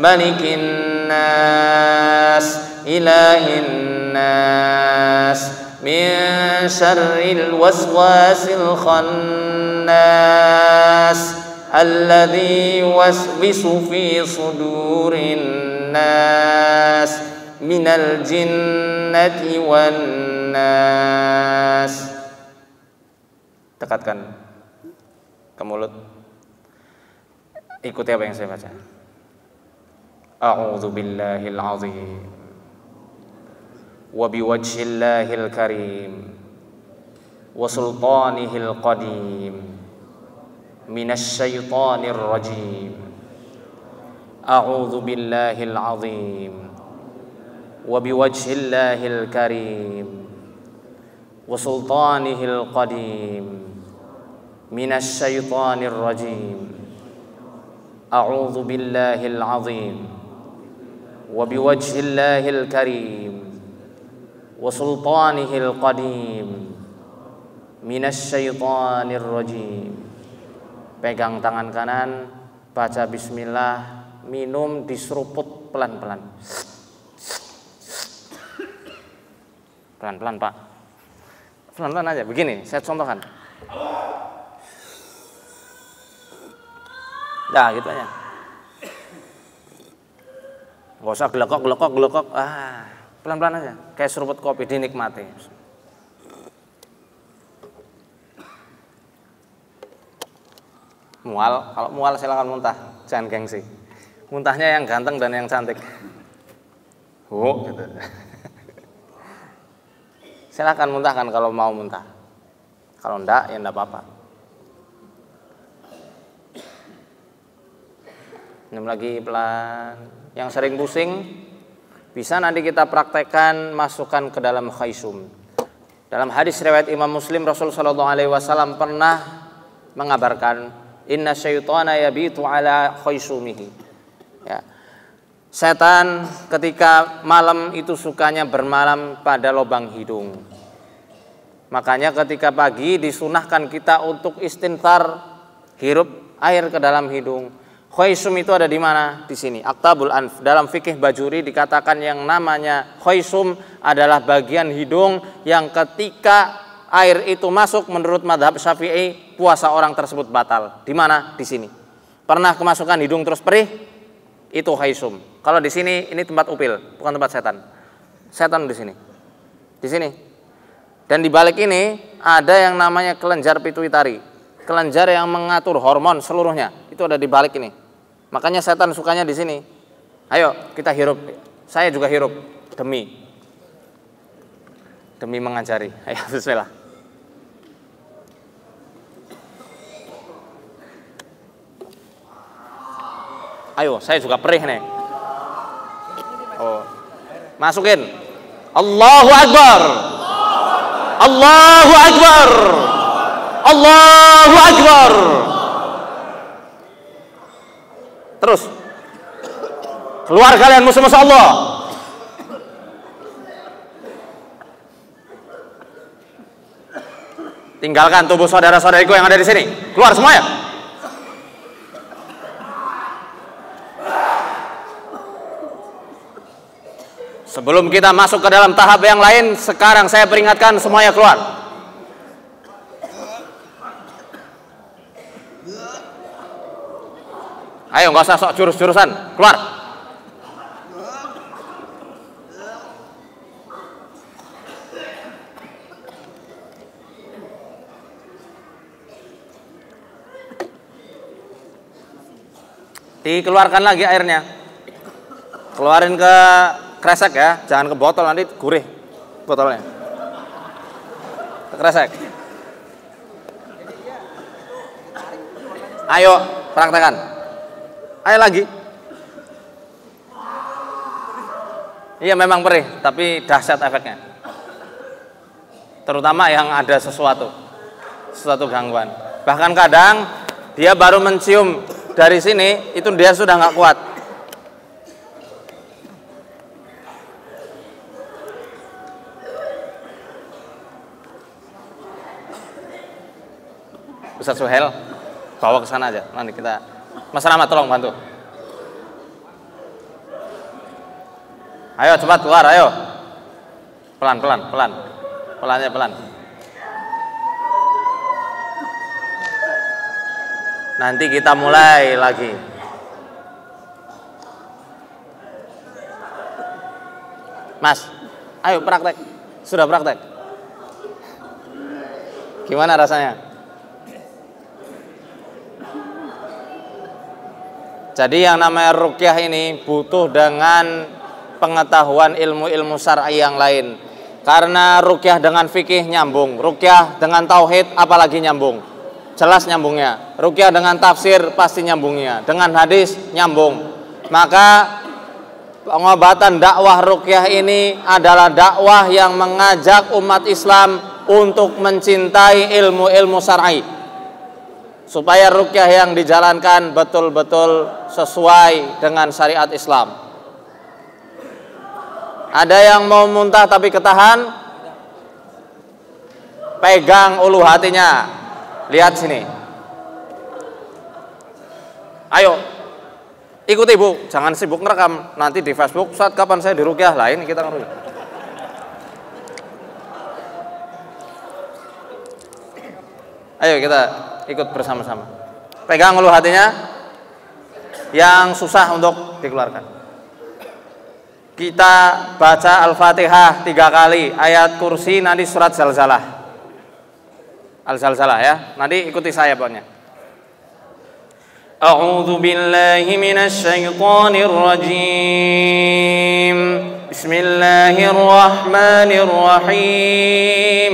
ملك الناس إله الناس من شر الوسواس الخناس الذي يوسوس في صدور الناس من الجنة والناس dekatkan ke mulut ikuti apa yang saya baca أعوذ بالله العظيم وبوجه الله الكريم وسلطانه القديم من الشيطان الرجيم. أعوذ بالله العظيم وبوجه الله الكريم وسلطانه القديم من الشيطان الرجيم. أعوذ بالله العظيم وبوجه الله الكريم وسلطانه القديم من الشيطان الرجيم pegang tangan kanan baca bismillah minum diseruput pelan-pelan pelan-pelan pak pelan-pelan aja begini saya contohkan nah gitu aja Gak usah gelekok, gelekok, gelekok. Ah, Pelan-pelan aja, kayak seruput kopi dinikmati. Mual, kalau mual silakan muntah, jangan gengsi. Muntahnya yang ganteng dan yang cantik. Oh, gitu. silakan muntahkan kalau mau muntah. Kalau enggak, ya enggak apa-apa. Minum lagi pelan. Yang sering pusing, bisa nanti kita praktekkan masukkan ke dalam khaisum. Dalam hadis riwayat Imam Muslim Rasul Shallallahu Alaihi Wasallam pernah mengabarkan Inna syaitana yabitu ala khaisumihi. Ya. Setan ketika malam itu sukanya bermalam pada lubang hidung. Makanya ketika pagi disunahkan kita untuk istintar hirup air ke dalam hidung. Khaisum itu ada di mana? Di sini. Aktabul Anf. Dalam fikih Bajuri dikatakan yang namanya khaisum adalah bagian hidung yang ketika air itu masuk menurut madhab syafi'i puasa orang tersebut batal. Di mana? Di sini. Pernah kemasukan hidung terus perih? Itu haisum. Kalau di sini ini tempat upil, bukan tempat setan. Setan di sini. Di sini. Dan di balik ini ada yang namanya kelenjar pituitari. Kelenjar yang mengatur hormon seluruhnya. Itu ada di balik ini. Makanya setan sukanya di sini. Ayo kita hirup. Saya juga hirup demi demi mengajari. Ayo bismillah. Ayo, saya juga perih nih. Oh. Masukin. Allahu Akbar. Allahu Akbar. Allahu Akbar. Terus. Keluar kalian musuh-musuh Allah. Tinggalkan tubuh saudara-saudariku yang ada di sini. Keluar semua ya. Sebelum kita masuk ke dalam tahap yang lain, sekarang saya peringatkan semuanya keluar. Ayo nggak usah sok jurus-jurusan, keluar. Dikeluarkan lagi airnya. Keluarin ke kresek ya, jangan ke botol nanti gurih botolnya. Ke kresek. Ayo praktekan. Ayo lagi. Iya memang perih, tapi dahsyat efeknya. Terutama yang ada sesuatu, sesuatu gangguan. Bahkan kadang dia baru mencium dari sini, itu dia sudah nggak kuat Ustaz Suhel bawa ke sana aja nanti kita Mas Rahmat tolong bantu. Ayo cepat keluar ayo. Pelan pelan pelan. Pelannya pelan. Nanti kita mulai lagi. Mas ayo praktek. Sudah praktek. Gimana rasanya Jadi yang namanya rukyah ini butuh dengan pengetahuan ilmu-ilmu syar'i yang lain. Karena rukyah dengan fikih nyambung, rukyah dengan tauhid apalagi nyambung. Jelas nyambungnya. Rukyah dengan tafsir pasti nyambungnya. Dengan hadis nyambung. Maka pengobatan dakwah rukyah ini adalah dakwah yang mengajak umat Islam untuk mencintai ilmu-ilmu syar'i supaya rukyah yang dijalankan betul-betul sesuai dengan syariat Islam. Ada yang mau muntah tapi ketahan? Pegang ulu hatinya. Lihat sini. Ayo. Ikuti Bu, jangan sibuk ngerekam. Nanti di Facebook saat kapan saya dirukyah lain kita ngerukyah. Ayo kita ikut bersama-sama. Pegang ulu hatinya yang susah untuk dikeluarkan. kita baca Al-Fatihah tiga kali, ayat kursi nanti surat Zalzalah. Al-Zalzalah ya. Nanti ikuti saya pokoknya. A'udzu billahi minasy syaithanir rajim. Bismillahirrahmanirrahim.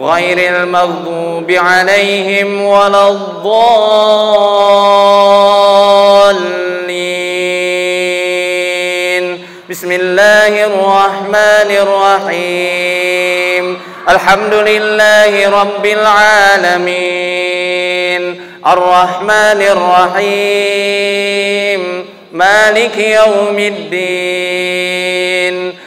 غير المغضوب عليهم ولا الضالين. بسم الله الرحمن الرحيم. الحمد لله رب العالمين. الرحمن الرحيم. مالك يوم الدين.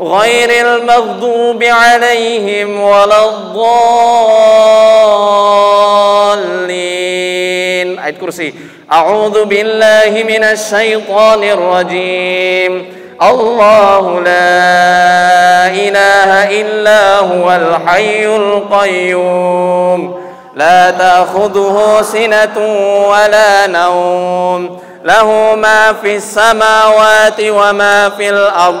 غير المغضوب عليهم ولا الضالين. آية كرسي أعوذ بالله من الشيطان الرجيم. الله لا إله إلا هو الحي القيوم. لا تأخذه سنة ولا نوم. له ما في السماوات وما في الأرض.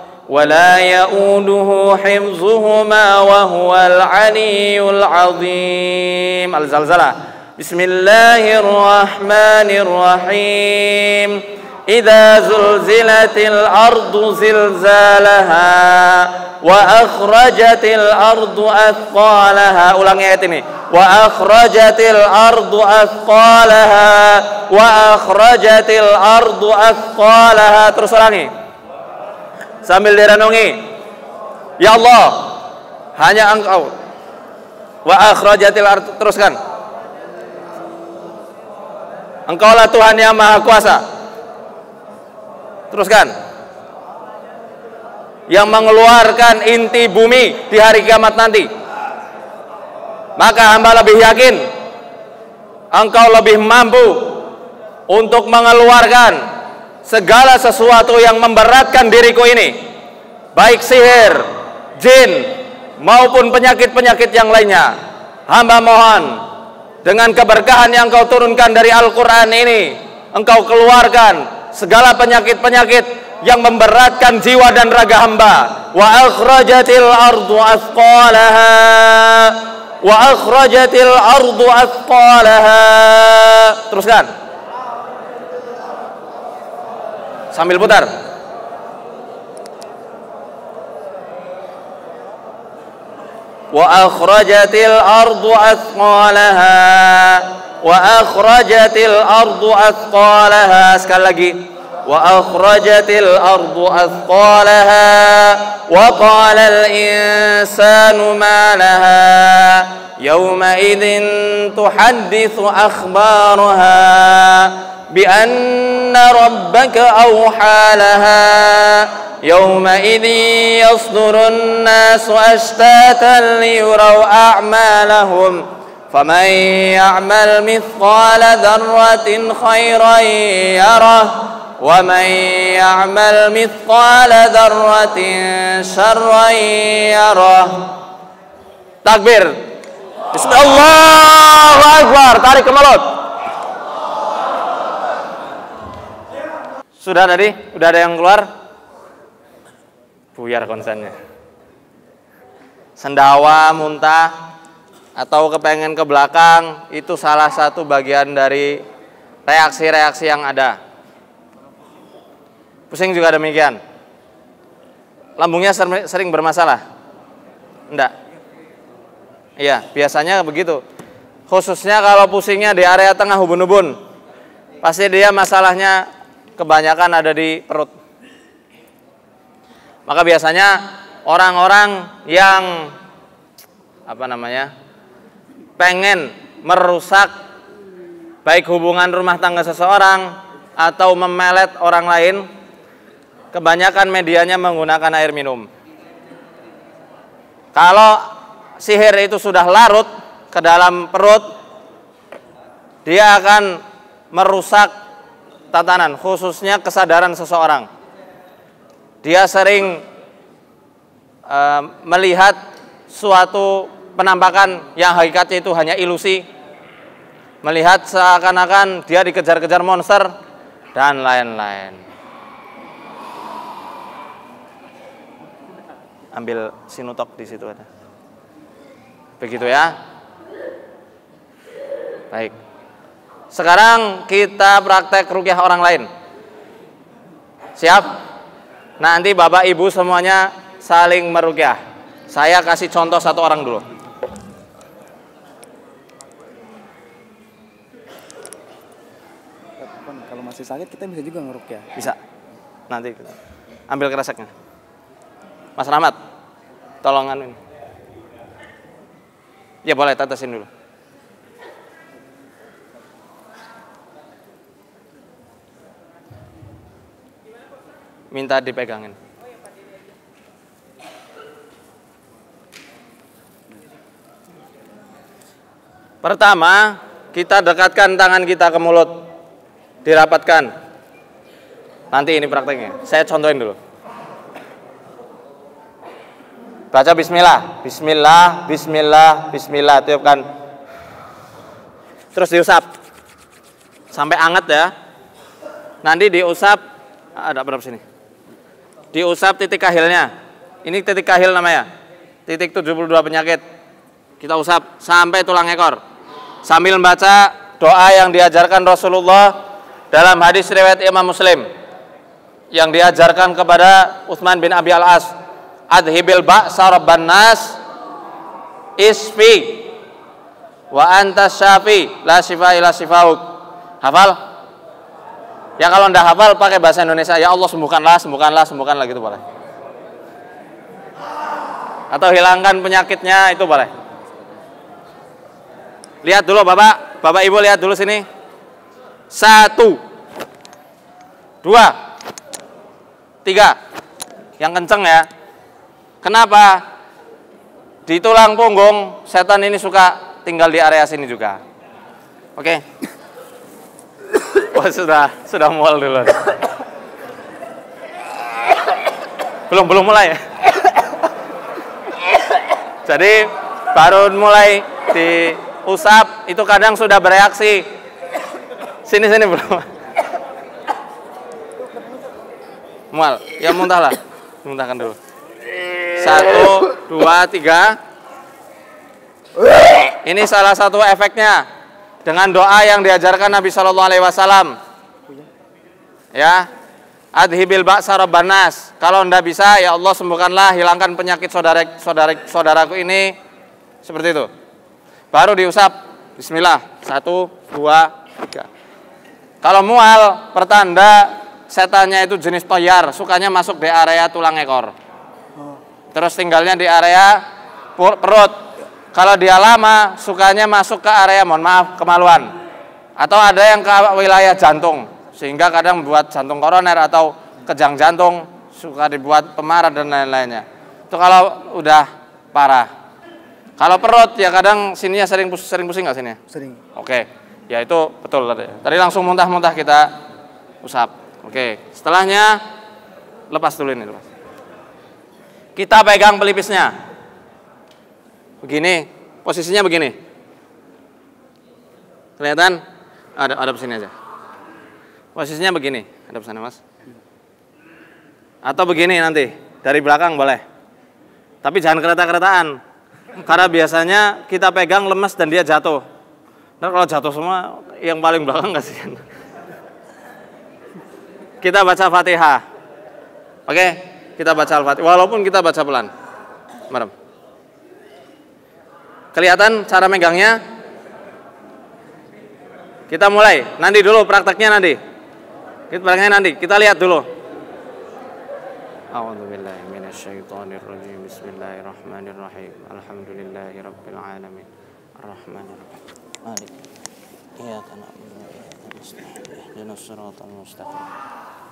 ولا يؤوده حفظهما وهو العلي العظيم. الزلزلة. بسم الله الرحمن الرحيم. إذا زلزلت الأرض زلزالها وأخرجت الأرض أثقالها. ulangi ayat ini وأخرجت الأرض أثقالها وأخرجت الأرض أثقالها. terus ulangi sambil direnungi Ya Allah hanya engkau wa akhrajatil ard teruskan Engkaulah Tuhan yang maha kuasa Teruskan. Yang mengeluarkan inti bumi di hari kiamat nanti. Maka hamba lebih yakin engkau lebih mampu untuk mengeluarkan segala sesuatu yang memberatkan diriku ini. Baik sihir, jin, maupun penyakit-penyakit yang lainnya. Hamba mohon dengan keberkahan yang kau turunkan dari Al-Quran ini, engkau keluarkan segala penyakit-penyakit yang memberatkan jiwa dan raga hamba wa akhrajatil ardu athqalaha wa akhrajatil ardu athqalaha teruskan sambil putar. Wa akhrajatil ardu athqalaha wa akhrajatil ardu athqalaha. Sekali lagi. وأخرجت الأرض أثقالها وقال الإنسان ما لها يومئذ تحدث أخبارها بأن ربك أوحى لها يومئذ يصدر الناس أشتاتا ليروا أعمالهم فمن يعمل مثقال ذرة خيرا يره ومن يعمل مثقال ذرة شرا يره takbir Bismillah Akbar tarik ke mulut sudah tadi udah ada yang keluar buyar konsennya sendawa muntah atau kepengen ke belakang itu salah satu bagian dari reaksi-reaksi yang ada pusing juga demikian lambungnya sering bermasalah enggak iya biasanya begitu khususnya kalau pusingnya di area tengah ubun-ubun pasti dia masalahnya kebanyakan ada di perut. Maka biasanya orang-orang yang apa namanya? pengen merusak baik hubungan rumah tangga seseorang atau memelet orang lain, kebanyakan medianya menggunakan air minum. Kalau sihir itu sudah larut ke dalam perut, dia akan merusak tatanan, khususnya kesadaran seseorang. Dia sering uh, melihat suatu penampakan yang hakikatnya itu hanya ilusi, melihat seakan-akan dia dikejar-kejar monster dan lain-lain. Ambil sinutok di situ ada. Begitu ya. Baik. Sekarang kita praktek rukyah orang lain. Siap? Nanti Bapak Ibu semuanya saling merukyah. Saya kasih contoh satu orang dulu. Kalau masih sakit kita bisa juga ngerukyah. Bisa. Nanti ambil keraseknya. Mas Rahmat, tolongan ini. Ya boleh tetesin dulu. minta dipegangin. Pertama, kita dekatkan tangan kita ke mulut. Dirapatkan. Nanti ini prakteknya. Saya contohin dulu. Baca bismillah. Bismillah, bismillah, bismillah. Tiupkan. Terus diusap. Sampai anget ya. Nanti diusap ada berapa sini? diusap titik kahilnya. Ini titik kahil namanya. Titik 72 penyakit. Kita usap sampai tulang ekor. Sambil membaca doa yang diajarkan Rasulullah dalam hadis riwayat Imam Muslim yang diajarkan kepada Utsman bin Abi Al-As. Adhibil ba'sa rabban nas isfi wa anta syafi la shifa ila shifauk. Hafal? Ya kalau ndak hafal pakai bahasa Indonesia, ya Allah sembuhkanlah, sembuhkanlah, sembuhkanlah gitu boleh. Atau hilangkan penyakitnya itu boleh. Lihat dulu Bapak, Bapak Ibu lihat dulu sini. Satu, dua, tiga. Yang kenceng ya. Kenapa? Di tulang punggung setan ini suka tinggal di area sini juga. Oke. Oh sudah, sudah mual dulu. belum belum mulai. Jadi baru mulai diusap itu kadang sudah bereaksi. Sini sini belum. Mual, ya muntahlah. Muntahkan dulu. Satu, dua, tiga. Ini salah satu efeknya dengan doa yang diajarkan Nabi Shallallahu Alaihi Wasallam. Ya, adhibil ba'sa. Kalau anda bisa, ya Allah sembuhkanlah, hilangkan penyakit saudara saudara saudaraku ini. Seperti itu. Baru diusap. Bismillah. Satu, dua, tiga. Kalau mual, pertanda setannya itu jenis toyar, sukanya masuk di area tulang ekor. Terus tinggalnya di area perut, kalau dia lama, sukanya masuk ke area, mohon maaf, kemaluan. Atau ada yang ke wilayah jantung, sehingga kadang membuat jantung koroner atau kejang jantung, suka dibuat pemarah dan lain-lainnya. Itu kalau udah parah. Kalau perut ya kadang sininya sering pus- sering pusing nggak sini? Sering. Oke, ya itu betul tadi. Tadi langsung muntah-muntah kita usap. Oke, setelahnya lepas dulu ini lepas. Kita pegang pelipisnya. Begini, posisinya begini. Kelihatan? Ada ada sini aja. Posisinya begini, ada sana mas. Atau begini nanti dari belakang boleh. Tapi jangan kereta-keretaan. Karena biasanya kita pegang lemes dan dia jatuh. Nah kalau jatuh semua yang paling belakang kasihan. Kita baca Fatihah. Oke, kita baca Al-Fatihah walaupun kita baca pelan. Merem. Kelihatan cara megangnya? Kita mulai. Nanti dulu prakteknya nanti. Kita prakteknya nanti. Kita lihat dulu. A'udzubillahi minasyaitonirrajim. Bismillahirrahmanirrahim. Alamin. Arrahmanirrahim. Malik. Iyyaka na'budu wa iyyaka nasta'in. Mustaqim.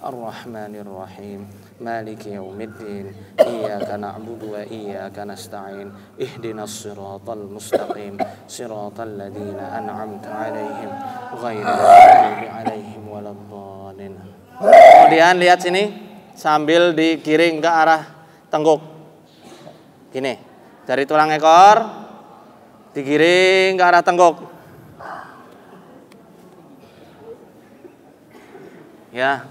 الرحمن الرحيم مالك يوم الدين إياك نعبد وإياك نستعين اهدنا الصراط المستقيم صراط الذين أنعمت عليهم غير المغضوب عليهم ولا الضالين Kemudian lihat sini sambil digiring ke arah tengkuk. Gini, dari tulang ekor digiring ke arah tengkuk. Ya,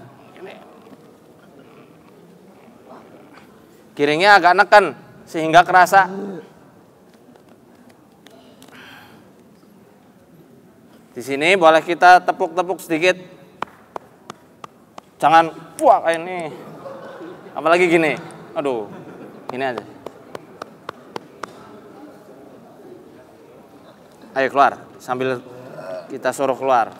Giringnya agak neken sehingga kerasa. Di sini boleh kita tepuk-tepuk sedikit. Jangan wah kayak ini. Apalagi gini. Aduh. Ini aja. Ayo keluar sambil kita suruh keluar.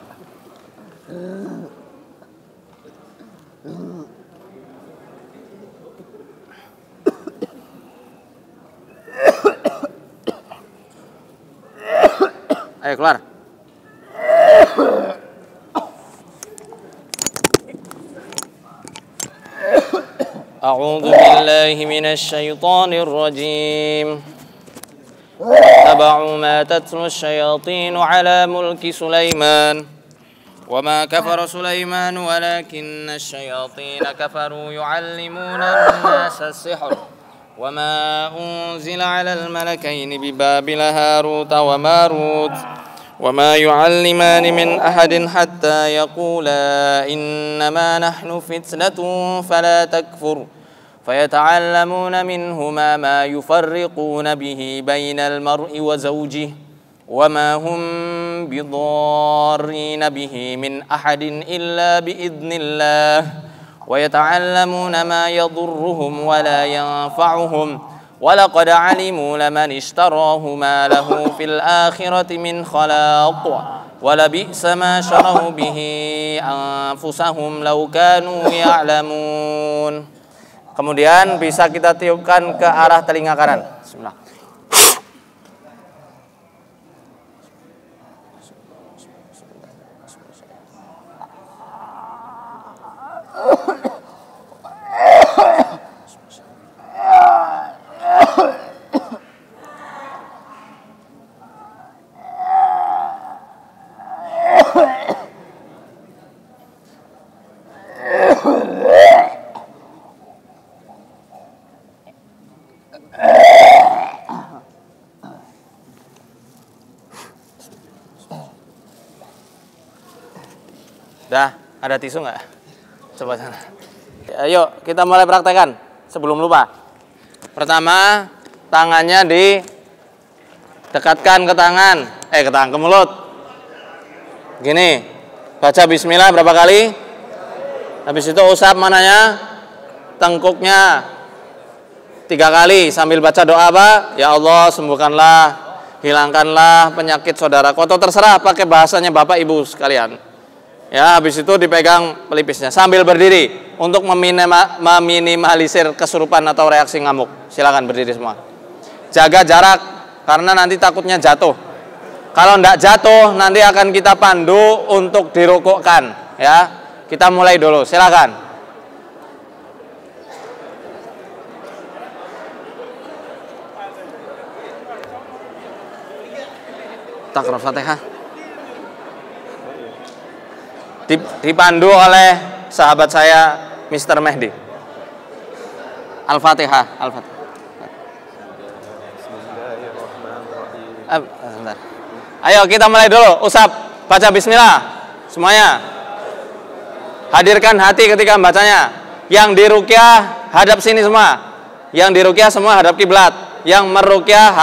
Ayo keluar. أعوذ بالله من الشيطان الرجيم. اتبعوا ما تتلو الشياطين على ملك سليمان. وما كفر سليمان ولكن الشياطين كفروا يعلمون الناس السحر. وما أنزل على الملكين ببابل هاروت وماروت وما يعلمان من أحد حتى يقولا إنما نحن فتنة فلا تكفر فيتعلمون منهما ما يفرقون به بين المرء وزوجه وما هم بضارين به من أحد إلا بإذن الله ويتعلمون ما يضرهم ولا ينفعهم ولقد علموا لمن اشتراه ما له في الآخرة من خلاق ولبئس ما شروا به أنفسهم لو كانوا يعلمون Kemudian bisa kita tiupkan ke arah telinga kanan. Bismillah. Ada tisu nggak? Coba sana. Ayo, kita mulai praktekan sebelum lupa. Pertama, tangannya didekatkan ke tangan, eh ke tangan, ke mulut. Gini, baca bismillah berapa kali? Habis itu usap mananya? tengkuknya tiga kali sambil baca doa apa? Ya Allah sembuhkanlah, hilangkanlah penyakit saudara. Atau terserah pakai bahasanya bapak ibu sekalian. Ya habis itu dipegang pelipisnya sambil berdiri untuk meminima, meminimalisir kesurupan atau reaksi ngamuk. Silakan berdiri semua. Jaga jarak karena nanti takutnya jatuh. Kalau tidak jatuh nanti akan kita pandu untuk dirukukkan. Ya kita mulai dulu. Silakan. Takra Fatihah. Dipandu oleh sahabat saya Mr. Mehdi. Al-Fatihah, Al-Fatihah. Eh, Ayo kita mulai dulu. Usap, baca bismillah. Semuanya. Hadirkan hati ketika membacanya. Yang dirukyah hadap sini semua. Yang dirukyah semua hadap kiblat. Yang merukyah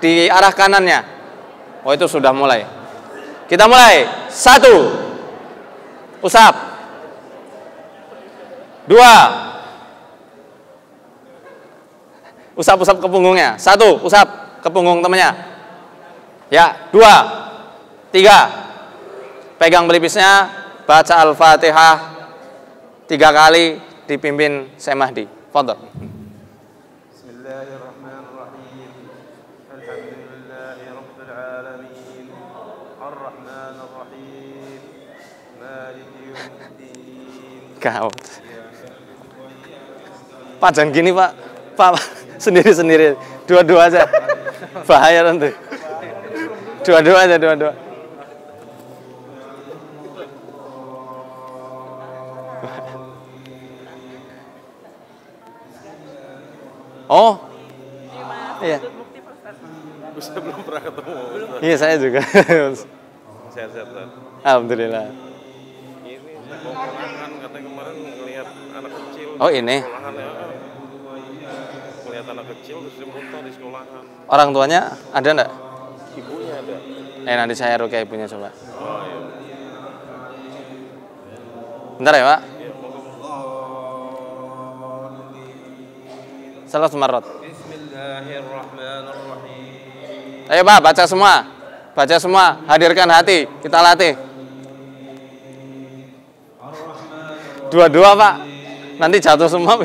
di arah kanannya. Oh itu sudah mulai. Kita mulai. Satu. Usap. Dua. Usap-usap ke punggungnya. Satu. Usap ke punggung temannya. Ya. Dua. Tiga. Pegang pelipisnya. Baca Al-Fatihah. Tiga kali dipimpin Semahdi. Fadol. Kau. Panjang gini pak, pak sendiri-sendiri, dua-dua aja, bahaya nanti. Dua-dua aja, dua-dua. Oh, iya. Saya belum pernah ketemu. Iya saya juga. Sehat-sehat. Alhamdulillah. Oh ini. Melihat anak kecil terus muntah di sekolahan. Orang tuanya ada enggak? Ibunya ada. Eh nanti saya rukyah ibunya coba. Oh iya. Bentar ya pak. Salah semarot. Bismillahirrahmanirrahim. Ayo pak baca semua. Baca semua. Hadirkan hati. Kita latih. Dua-dua pak. Nanti jatuh semua.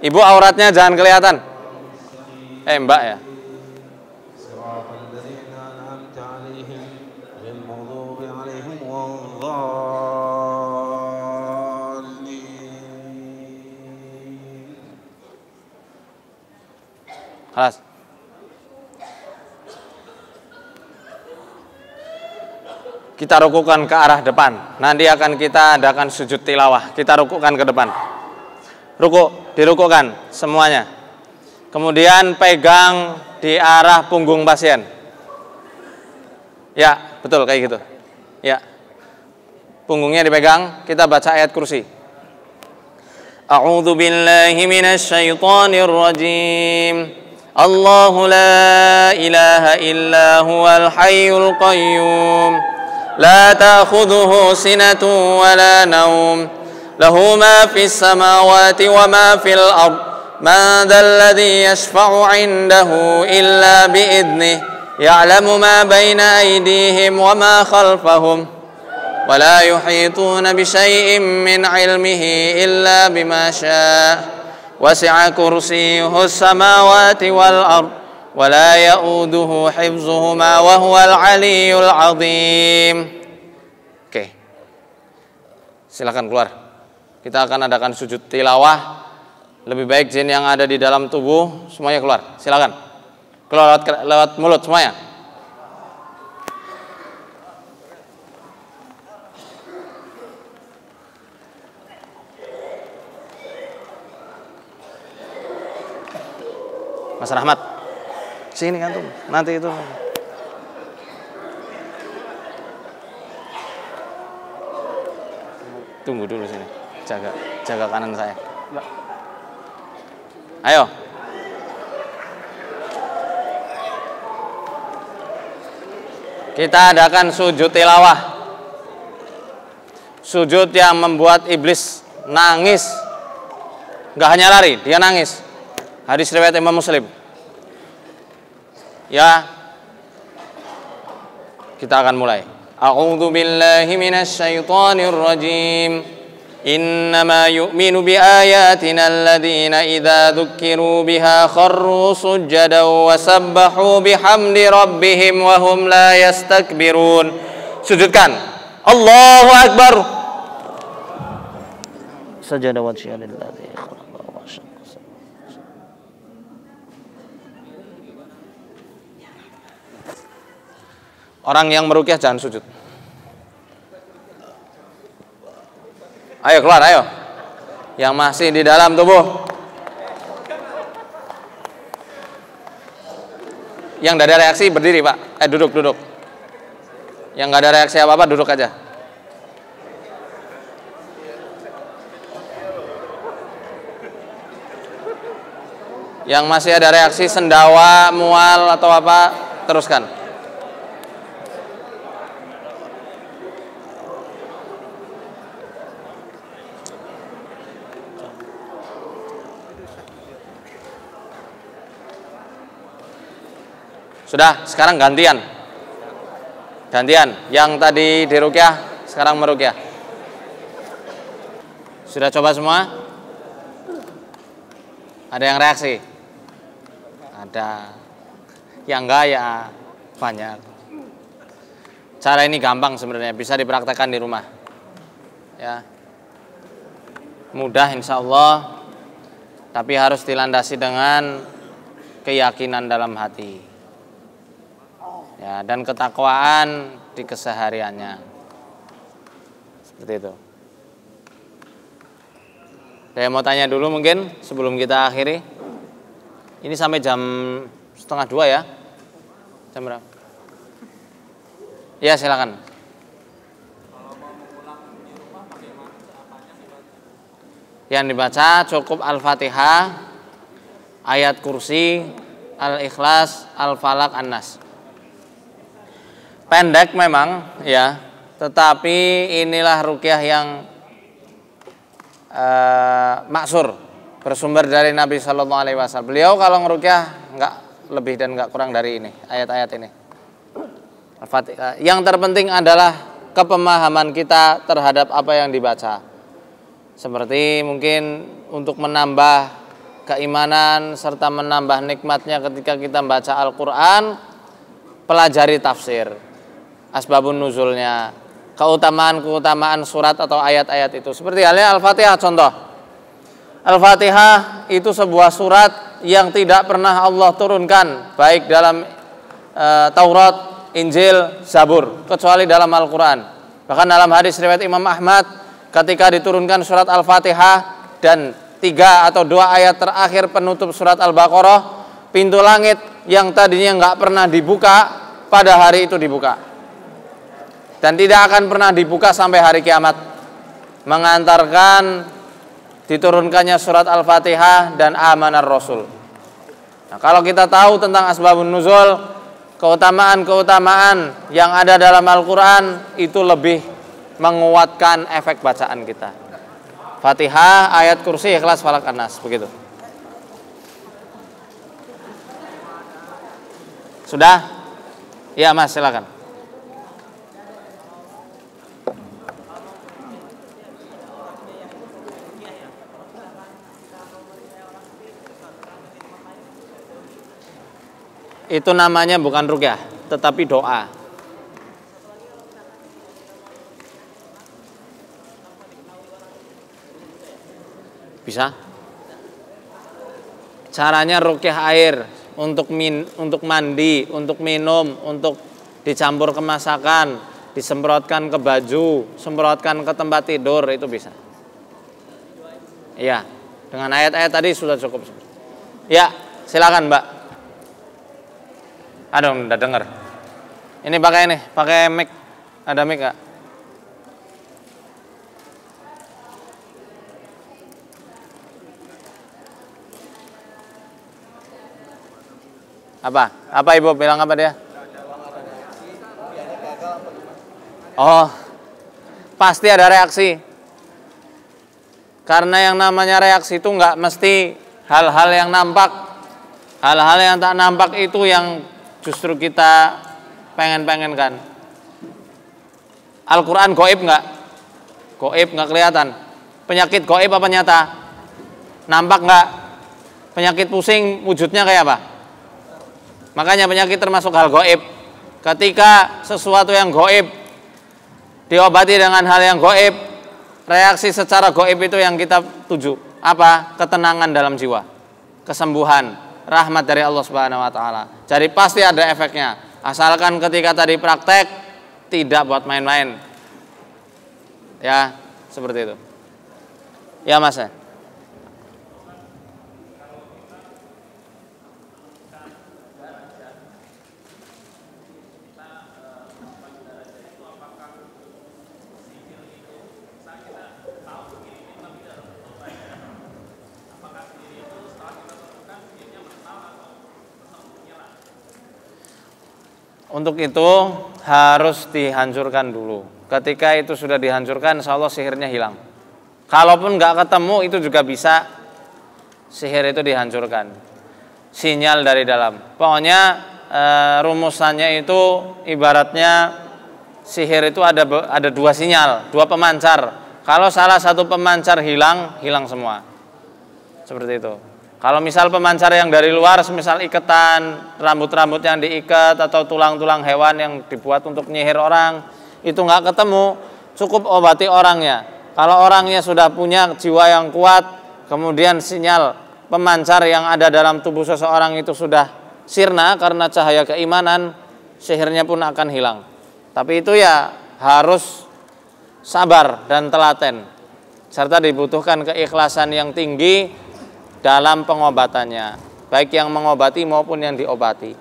Ibu auratnya jangan kelihatan. Eh mbak ya. Kelas. Kita rukukan ke arah depan. Nanti akan kita adakan sujud tilawah. Kita rukukan ke depan. Ruku, dirukukkan semuanya. Kemudian pegang di arah punggung pasien. Ya, betul kayak gitu. Ya. Punggungnya dipegang, kita baca ayat kursi. A'udzu billahi minasyaitonir rajim. Allahu la ilaha illa huwal hayyul qayyum. لا تأخذه سنة ولا نوم. له ما في السماوات وما في الأرض. من ذا الذي يشفع عنده إلا بإذنه. يعلم ما بين أيديهم وما خلفهم. ولا يحيطون بشيء من علمه إلا بما شاء. وسع كرسيه السماوات والأرض. ولا يؤوده حفظهما وهو العلي العظيم Oke. Silakan keluar. Kita akan adakan sujud tilawah. Lebih baik jin yang ada di dalam tubuh semuanya keluar. Silakan. Keluar lewat, lewat mulut semuanya. Mas Rahmat. Sini kan tuh, nanti itu. Tunggu dulu sini. Jaga jaga kanan saya. Ya. Ayo. kita adakan sujud tilawah. Sujud yang membuat iblis nangis. Gak hanya lari, dia nangis. Hadis riwayat Imam Muslim. Ya. Kita akan mulai. A'udzu billahi minasy syaithanir rajim. إنما يؤمن بآياتنا الذين إذا ذكروا بها خروا سجدا وسبحوا بحمد ربهم وهم لا يستكبرون sujudkan Allahu Akbar سجد وجهه للذي Orang yang merukyah jangan sujud. Ayo keluar, ayo. Yang masih di dalam tubuh. Yang tidak ada reaksi berdiri, Pak. Eh, duduk, duduk. Yang nggak ada reaksi apa-apa, duduk aja. Yang masih ada reaksi sendawa, mual atau apa, teruskan. Sudah, sekarang gantian. Gantian. Yang tadi dirukyah, sekarang merukyah. Sudah coba semua? Ada yang reaksi? Ada. Yang enggak ya banyak. Cara ini gampang sebenarnya, bisa dipraktekkan di rumah. Ya. Mudah insya Allah, tapi harus dilandasi dengan keyakinan dalam hati ya dan ketakwaan di kesehariannya. Seperti itu. Saya mau tanya dulu mungkin sebelum kita akhiri. Ini sampai jam setengah dua ya? Jam berapa? Ya silakan. Yang dibaca cukup al-fatihah ayat kursi al-ikhlas al-falak an-nas pendek memang ya. Tetapi inilah rukyah yang uh, maksur bersumber dari Nabi Shallallahu Alaihi Wasallam. Beliau kalau ngerukyah nggak lebih dan nggak kurang dari ini ayat-ayat ini. Yang terpenting adalah kepemahaman kita terhadap apa yang dibaca. Seperti mungkin untuk menambah keimanan serta menambah nikmatnya ketika kita membaca Al-Quran pelajari tafsir asbabun nuzulnya, keutamaan-keutamaan surat atau ayat-ayat itu. Seperti halnya Al-Fatihah contoh. Al-Fatihah itu sebuah surat yang tidak pernah Allah turunkan baik dalam e, Taurat, Injil, Zabur kecuali dalam Al-Qur'an. Bahkan dalam hadis riwayat Imam Ahmad ketika diturunkan surat Al-Fatihah dan tiga atau dua ayat terakhir penutup surat Al-Baqarah, pintu langit yang tadinya nggak pernah dibuka pada hari itu dibuka dan tidak akan pernah dibuka sampai hari kiamat mengantarkan diturunkannya surat Al-Fatihah dan amanar Rasul. Nah, kalau kita tahu tentang asbabun nuzul, keutamaan-keutamaan yang ada dalam Al-Qur'an itu lebih menguatkan efek bacaan kita. Fatihah, ayat kursi, ikhlas, falak, anas, begitu. Sudah? Ya, Mas, silakan. Itu namanya bukan rukyah, tetapi doa. Bisa? Caranya rukyah air untuk min, untuk mandi, untuk minum, untuk dicampur ke masakan, disemprotkan ke baju, semprotkan ke tempat tidur itu bisa. Iya, dengan ayat-ayat tadi sudah cukup. Ya, silakan Mbak. Ada udah denger. Ini pakai ini, pakai mic. Ada mic gak? Apa? Apa ibu bilang apa dia? Oh, pasti ada reaksi. Karena yang namanya reaksi itu nggak mesti hal-hal yang nampak. Hal-hal yang tak nampak itu yang justru kita pengen-pengen kan. Al-Quran goib nggak? Goib nggak kelihatan. Penyakit goib apa nyata? Nampak nggak? Penyakit pusing wujudnya kayak apa? Makanya penyakit termasuk hal goib. Ketika sesuatu yang goib diobati dengan hal yang goib, reaksi secara goib itu yang kita tuju. Apa? Ketenangan dalam jiwa, kesembuhan, rahmat dari Allah Subhanahu Wa Taala. Jadi pasti ada efeknya. Asalkan ketika tadi praktek tidak buat main-main. Ya, seperti itu. Ya mas ya. Untuk itu harus dihancurkan dulu. Ketika itu sudah dihancurkan, insya Allah sihirnya hilang. Kalaupun nggak ketemu, itu juga bisa sihir itu dihancurkan. Sinyal dari dalam. Pokoknya e, rumusannya itu ibaratnya sihir itu ada ada dua sinyal, dua pemancar. Kalau salah satu pemancar hilang, hilang semua. Seperti itu. Kalau misal pemancar yang dari luar, semisal iketan, rambut-rambut yang diikat atau tulang-tulang hewan yang dibuat untuk nyihir orang, itu nggak ketemu, cukup obati orangnya. Kalau orangnya sudah punya jiwa yang kuat, kemudian sinyal pemancar yang ada dalam tubuh seseorang itu sudah sirna karena cahaya keimanan, sihirnya pun akan hilang. Tapi itu ya harus sabar dan telaten, serta dibutuhkan keikhlasan yang tinggi dalam pengobatannya, baik yang mengobati maupun yang diobati.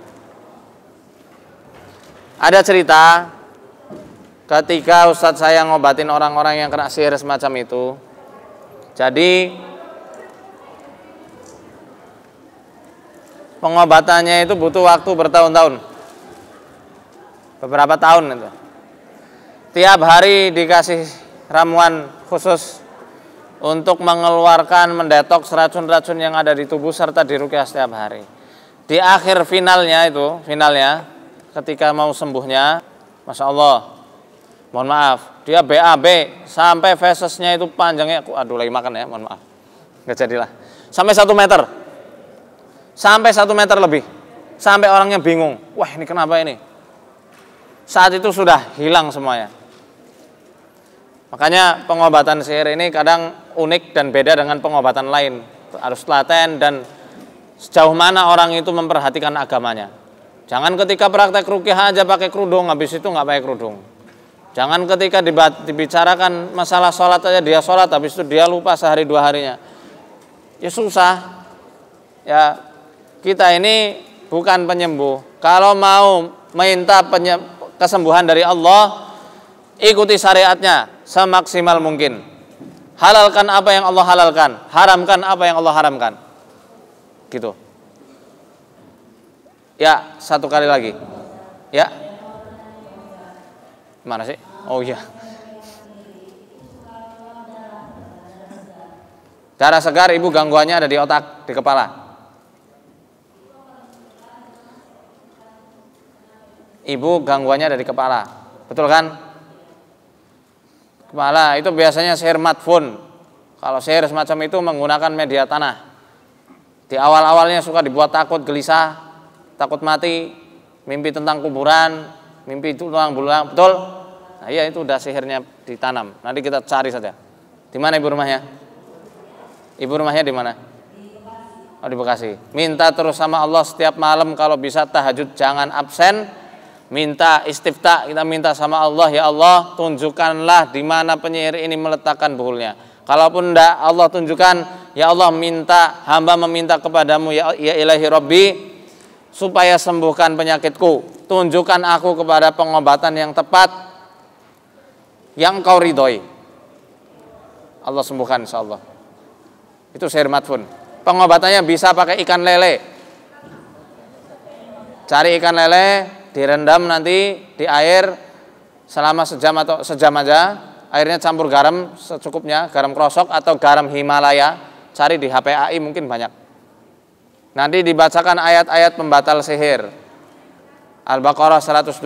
Ada cerita ketika Ustadz saya ngobatin orang-orang yang kena sihir semacam itu. Jadi pengobatannya itu butuh waktu bertahun-tahun. Beberapa tahun itu. Tiap hari dikasih ramuan khusus untuk mengeluarkan mendetok racun-racun yang ada di tubuh serta dirukyah setiap hari. Di akhir finalnya itu, finalnya ketika mau sembuhnya, masya Allah, mohon maaf, dia BAB sampai fesesnya itu panjangnya, aku aduh lagi makan ya, mohon maaf, nggak jadilah, sampai satu meter, sampai satu meter lebih, sampai orangnya bingung, wah ini kenapa ini? Saat itu sudah hilang semuanya. Makanya pengobatan sihir ini kadang unik dan beda dengan pengobatan lain. Harus telaten dan sejauh mana orang itu memperhatikan agamanya. Jangan ketika praktek rukyah aja pakai kerudung, habis itu nggak pakai kerudung. Jangan ketika dibicarakan masalah sholat aja dia sholat, habis itu dia lupa sehari dua harinya. Ya susah. Ya kita ini bukan penyembuh. Kalau mau minta kesembuhan dari Allah, ikuti syariatnya semaksimal mungkin. Halalkan apa yang Allah halalkan, haramkan apa yang Allah haramkan. Gitu. Ya, satu kali lagi. Ya. Mana sih? Oh iya. Cara segar ibu gangguannya ada di otak, di kepala. Ibu gangguannya ada di kepala. Betul kan? Kepala itu biasanya sihir matfun. Kalau sihir semacam itu menggunakan media tanah. Di awal-awalnya suka dibuat takut, gelisah, takut mati, mimpi tentang kuburan, mimpi itu tentang bulan, betul? Nah, iya itu udah sihirnya ditanam. Nanti kita cari saja. Di mana ibu rumahnya? Ibu rumahnya di mana? Oh di Bekasi. Minta terus sama Allah setiap malam kalau bisa tahajud jangan absen minta istifta kita minta sama Allah ya Allah tunjukkanlah di mana penyihir ini meletakkan buhulnya. Kalaupun tidak Allah tunjukkan ya Allah minta hamba meminta kepadamu ya, ya ilahi Rabbi supaya sembuhkan penyakitku. Tunjukkan aku kepada pengobatan yang tepat yang kau ridhoi. Allah sembuhkan insya Allah itu sihir matfun. Pengobatannya bisa pakai ikan lele. Cari ikan lele direndam nanti di air selama sejam atau sejam aja. Airnya campur garam secukupnya garam krosok atau garam Himalaya. Cari di HPAI mungkin banyak. Nanti dibacakan ayat-ayat pembatal sihir. Al-Baqarah 102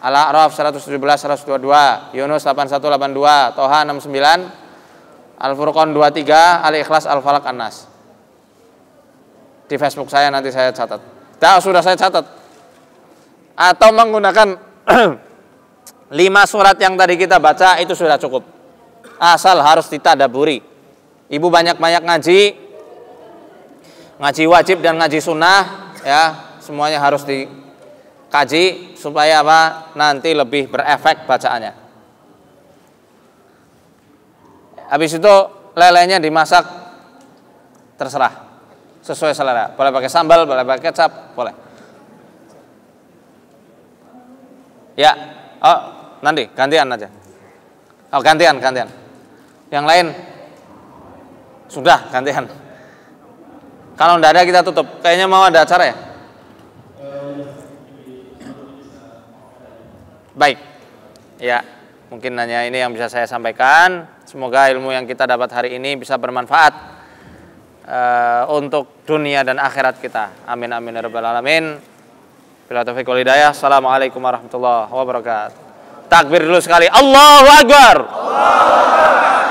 Al-A'raf 117 122 Yunus 8182 Toha 69 Al-Furqan 23 Al-Ikhlas Al-Falaq An-Nas. Di Facebook saya nanti saya catat. Dah sudah saya catat atau menggunakan lima surat yang tadi kita baca itu sudah cukup. Asal harus ditadaburi. Ibu banyak-banyak ngaji ngaji wajib dan ngaji sunnah ya. Semuanya harus dikaji supaya apa? Nanti lebih berefek bacaannya. Habis itu lelenya dimasak terserah. Sesuai selera. Boleh pakai sambal boleh pakai kecap boleh ya oh nanti gantian aja. Oh gantian, gantian. Yang lain sudah gantian. Kalau tidak ada kita tutup. Kayaknya mau ada acara ya. Baik. Ya, mungkin hanya ini yang bisa saya sampaikan. Semoga ilmu yang kita dapat hari ini bisa bermanfaat uh, untuk dunia dan akhirat kita. Amin amin ya rabbal alamin. Bila taufiq hidayah. Assalamualaikum warahmatullahi wabarakatuh. Takbir dulu sekali. Allahu Akbar. Allah.